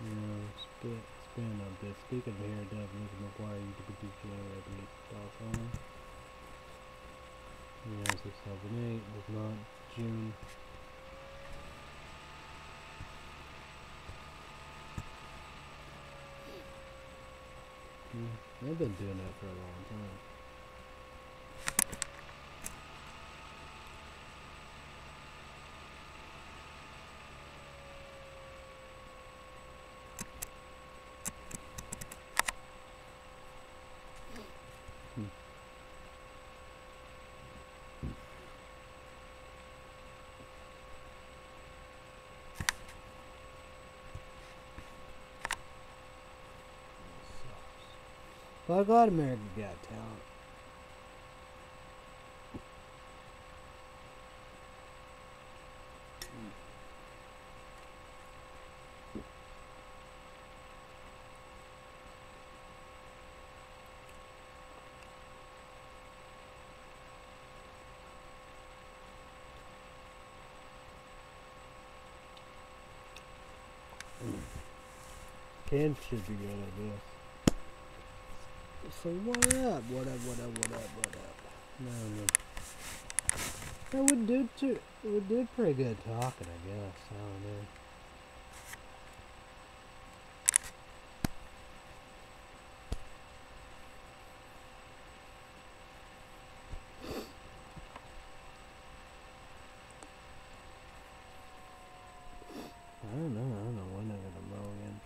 you know, spin, spin on this. Speaking of Hilary Duff, Lizzie McGuire, you could be I believe, California. Yeah, 678 was not June. Hmm, I've been doing that for a long time. Hmm. Well, glad America Got Talent. Ken should be good at this. So what up? What up? What up? What up? What up? No, no. That would do too. It would do pretty good talking, I guess. I don't know. I don't know. I don't know when they're gonna mow again.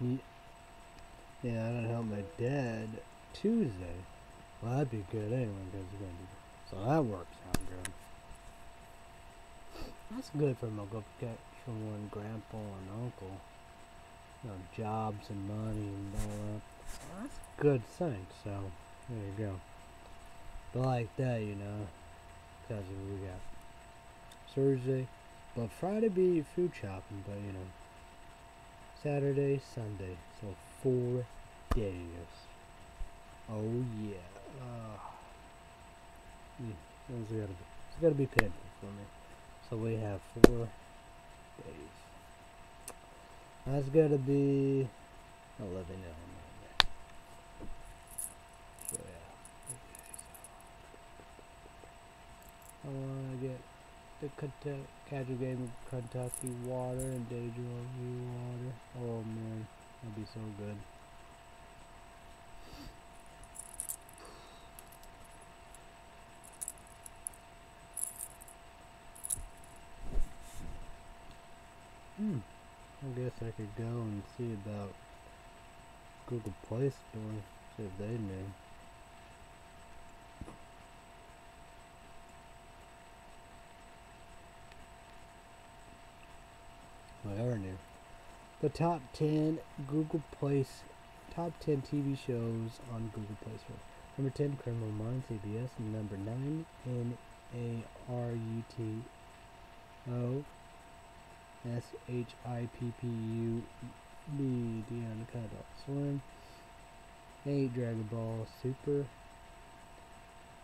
Ye- Yeah, I don't help my dad Tuesday. Well, that'd be good anyway, because we're gonna be. So that works out good. That's good for my get from grandpa and uncle. You know, jobs and money and all that. That's a good thing. So there you go. But like that, you know, because we got Thursday, but Friday be food shopping. But you know, Saturday, Sunday, so four days. Oh yeah. Uh, mm, it's gotta be, it's gotta be painful for me. So we have four days. That's gotta be eleven now. So yeah. I wanna get the Kentucky, casual game of Kentucky water and Vu water. Oh man, that'd be so good. Hmm. I guess I could go and see about Google Play Store, see if they knew. I already knew. The top 10 Google Play, top 10 TV shows on Google Play Store. Number 10, Criminal Minds, CBS. Number 9, N-A-R-U-T-O. S-H-I-P-P-U-B, Deanna Adult Swim. 8, Dragon Ball Super.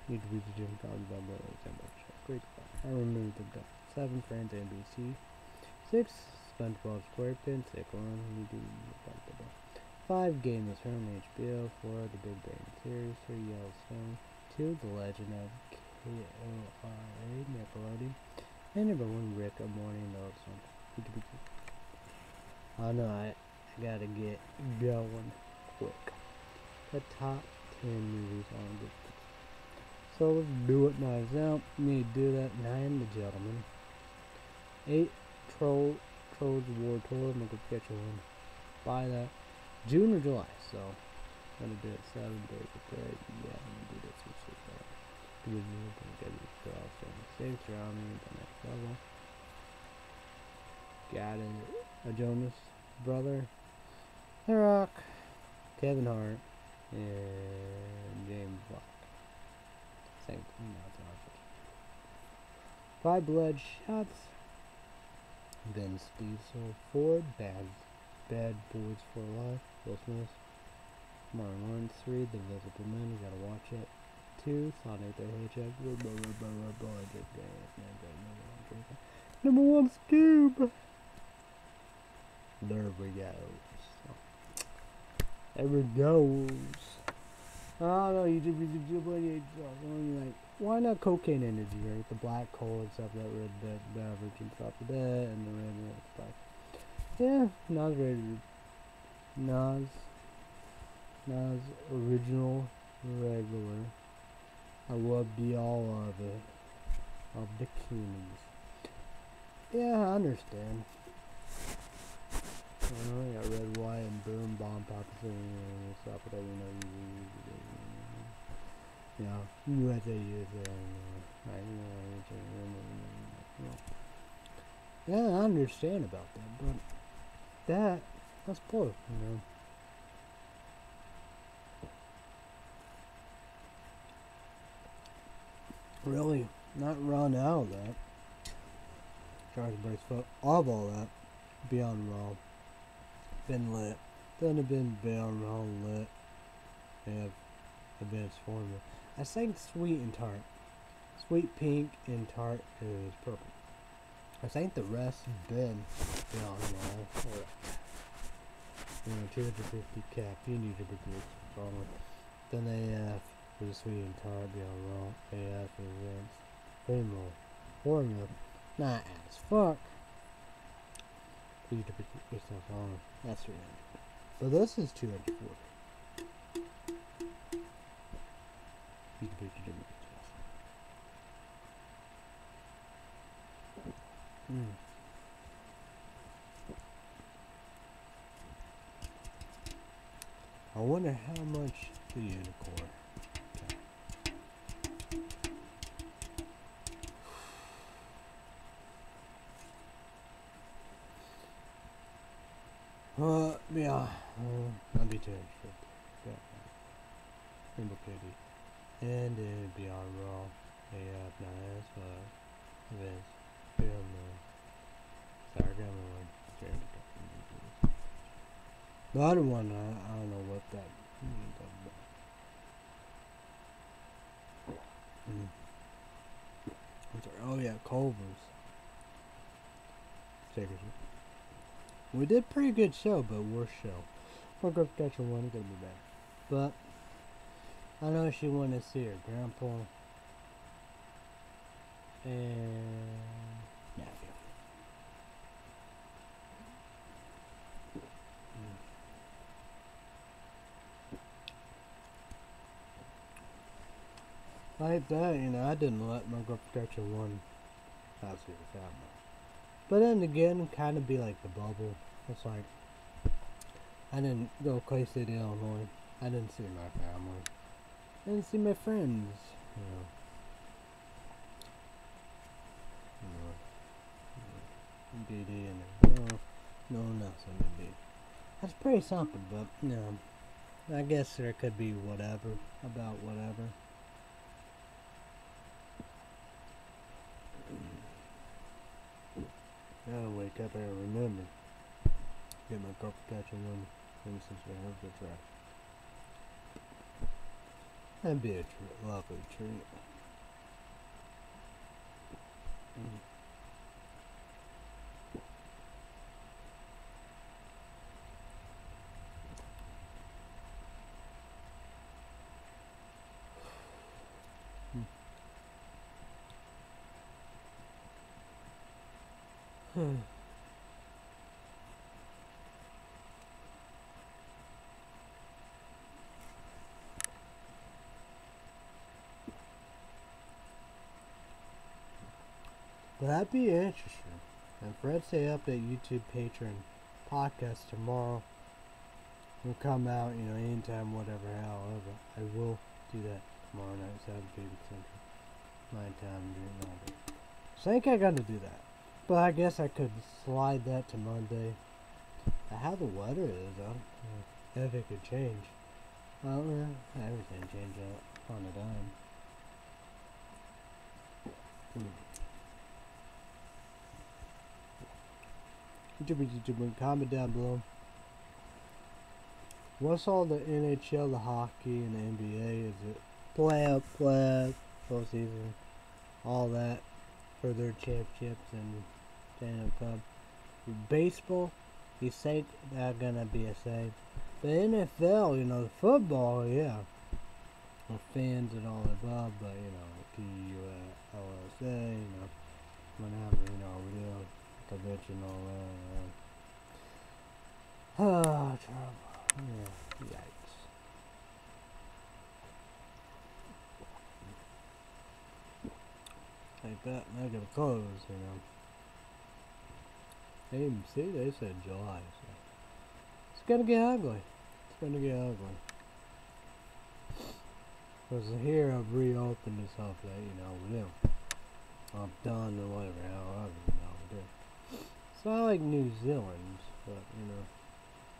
Need to be the gym, Cosby, Bubba, Great spot. I removed the gun. 7, Friends, NBC. 6, SpongeBob SquarePants, sick one, we do Five, Game of Thrones, HBO. Four, The Big Bang Theory. Three, Yellowstone. Two, The Legend of K-O-R-A, Nickelodeon. And number one, Rick and Morty, Notes on. I know I, gotta get going quick. The top 10 movies on Disney. So let's do it nice out. Need do that. Nine, The Gentleman. Eight, Troll Trolls World Tour. I'm gonna you one. Buy that. June or July. So I'm gonna do it seven days of break. Yeah, I'm gonna do this. Which is uh, good. I'm gonna get it for all seven safe around me the next level. Got it. A Jonas brother. The Rock. Kevin Hart. And Jack Black. Same thing. No, it's not. Five blood shots. Vin Diesel, Ford, Bad, Bad Boys for Life, Will Smith, Martin Lawrence, 3, The Invisible Man, you gotta watch it, 2, Sonic the Hedgehog, number 1, Scoob, there we go, there we goes, oh no, you did, you did, you did, like, why not cocaine energy, right? The black coal and stuff, that red that beverage and stuff that, and the red red stuff. Yeah, NOS ready. NOS, NOS original, regular. I love the all of it, of bikinis. Yeah, I understand. You know, got red, white, and boom, bomb, pop, and stuff, whatever, you know, you, you, you, you know, USA, USA, yeah, I understand about that, but that, that's close, you know. Really, not run out of that. Charge brace foot of all that. Beyond raw. Been lit. Then have been beyond raw lit. Have advanced formula. I think sweet and tart. Sweet pink and tart is purple. I think the rest has been beyond all. Or, you know, 250 cap. You need to be good. Stronger. Then AF for the sweet and tart beyond wrong. AF is Vince. Female. Formula. Not as fuck. To put yourself on. That's right. But this is 240. Mm. I wonder how much the unicorn. Uh, yeah, uh, be. Yeah. Rainbow Kitty. And then Beyond Raw. Yeah, nice, but it is. Film, sorry, I one. The other one, I, I don't know what that means. Mm. Oh yeah, Culver's. Checkers. We did pretty good show, but worse show. For Grip Protection 1 going to be better. But, I know she wanted to see her grandpa. And... yeah. Like mm. that, you know, I didn't let my Grip Protection 1 pass it without me. But then again, kind of be like the bubble. It's like, I didn't go Clay City, Illinois. I didn't see my family. I didn't see my friends, you know. BD and no, no, nothing to be. That's pretty something, but you know, I guess there could be whatever about whatever. Gotta wake up and remember. Get my carpet catching on one since we have the trash. That'd be a lovely treat. Mm. Hmm. Well, that'd be interesting. And Fred say up that YouTube Patreon podcast tomorrow will come out, you know, anytime, whatever, however. I will do that tomorrow night, 7 p.m. Central. My time during Monday. So I think I gotta do that. But I guess I could slide that to Monday. How the weather is, I don't know if it could change. Well, everything change out on a dime. Hmm. Comment down below. What's all the NHL, the hockey, and the NBA? Is it playoff, playoff, postseason, all that for their championships and Stanley Cup? Baseball, you think that's gonna be a save. The NFL, you know, the football, yeah. The fans and all above, but you know, the P-U-L-S-A, you know, whenever, you know, real convention, that. Uh, ah, trouble. Yeah, yikes. Like that, now gotta close, you know. They even see, they said July, so. It's gonna get ugly. It's gonna get ugly. Because here I've reopened this off that, you know, with them. I'm done or whatever, however, you know, with them. It's not like New Zealand, but, you know,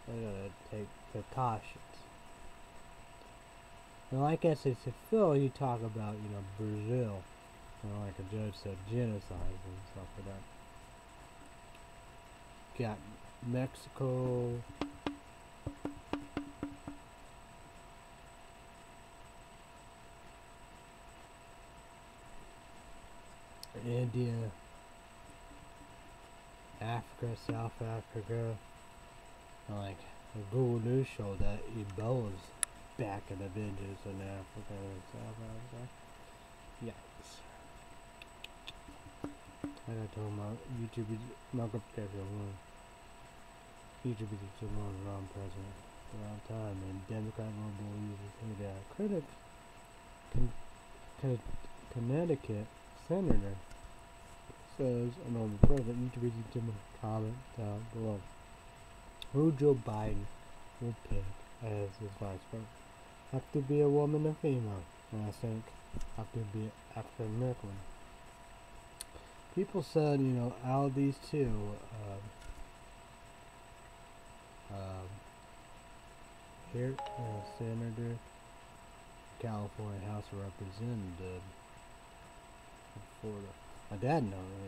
they gotta take precautions. And like I said, to Phil, you talk about, you know, Brazil, you know, like a judge said, genocide and stuff like that. Got Mexico, India, Africa, South Africa. Like the Google News showed that Ebola's back in the villages in Africa and South Africa. Yikes. I got told my YouTube schedule one. YouTube is long wrong president around time and Democrat mobile users say that critics Con Con Connecticut senator says, and on the you to read the comment down below. Who Joe Biden will pick as his vice president? Have to be a woman or female? And I think have to be African American. People said, you know, out of these two, uh, um, here, uh, Senator, California House of Florida. My dad knows.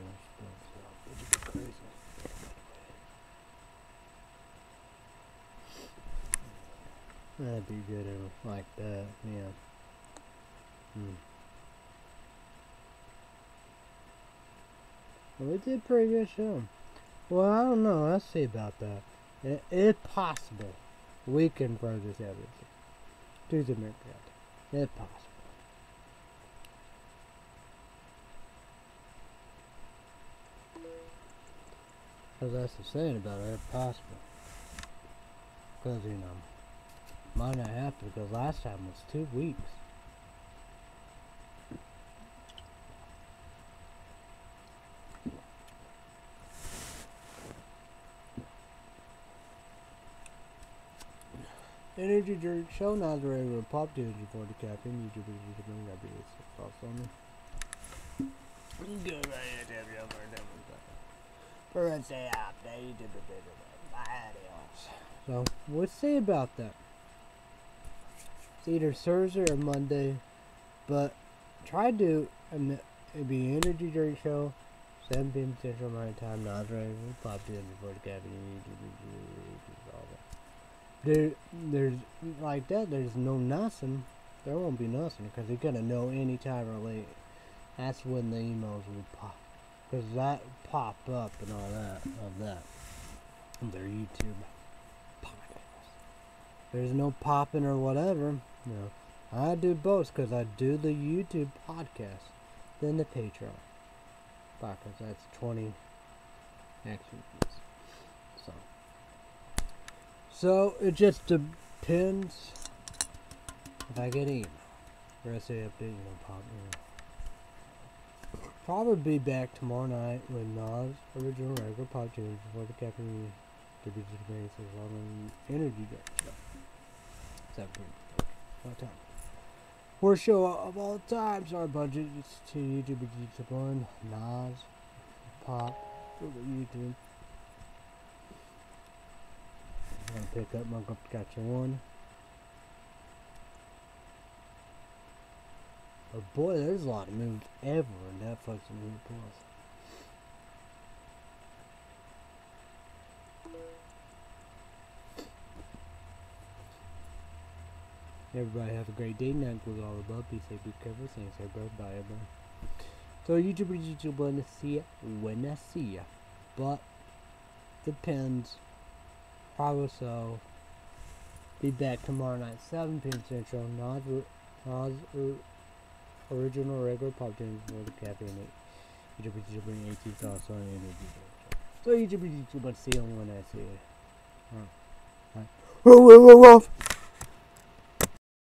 That'd be good if like that, yeah. Hmm. Well, we did pretty good show. Well, I don't know. Let's see about that. It, it's possible we can this evidence to the American. It's possible. Because that's the saying about it, it's possible. Because, you know, might not happen because last time was two weeks. Energy drink show not direct with pop to energy for the caffeine. You should be bring that be right false on me. Good idea, Update. So, what's say about that? It's either Thursday or Monday, but try to do it'd be energy drink show, 7 p.m. Central Mountain Time, not regular pop energy for the that. There, there's like that. There's no nothing. There won't be nothing because you're gonna know any time or late. That's when the emails will pop, because that pop up and all that of that on their YouTube. There's no popping or whatever. No, I do both because I do the YouTube podcast, then the Patreon podcast. That's 20 actions. So. So it just depends if I get email. Rest update, you know, pop. You know. Probably be back tomorrow night with NOS original regular tunes before the Captain Distributed Bases on an energy drink. 17. What time? Worst show of all time. Sorry, budget. It's to YouTube, YouTube one. NOS, Pop, YouTube. I'm gonna pick up my Gotcha one. But boy, there's a lot of movies ever in Netflix and Movie Plus. Everybody have a great day. Night with all above. Be safe, be careful. Thanks, everybody. Bye, everybody. So, YouTube, YouTube, when I see ya, when I see ya. But, depends. Probably so. Be back tomorrow night, 7 p.m. Central. NOS, NOS, original regular pop tunes for the cafe and YouTube, bring 18 sauce on. So, YouTube, YouTube, but see only when I see it. Huh. Huh. Oh, Whoa.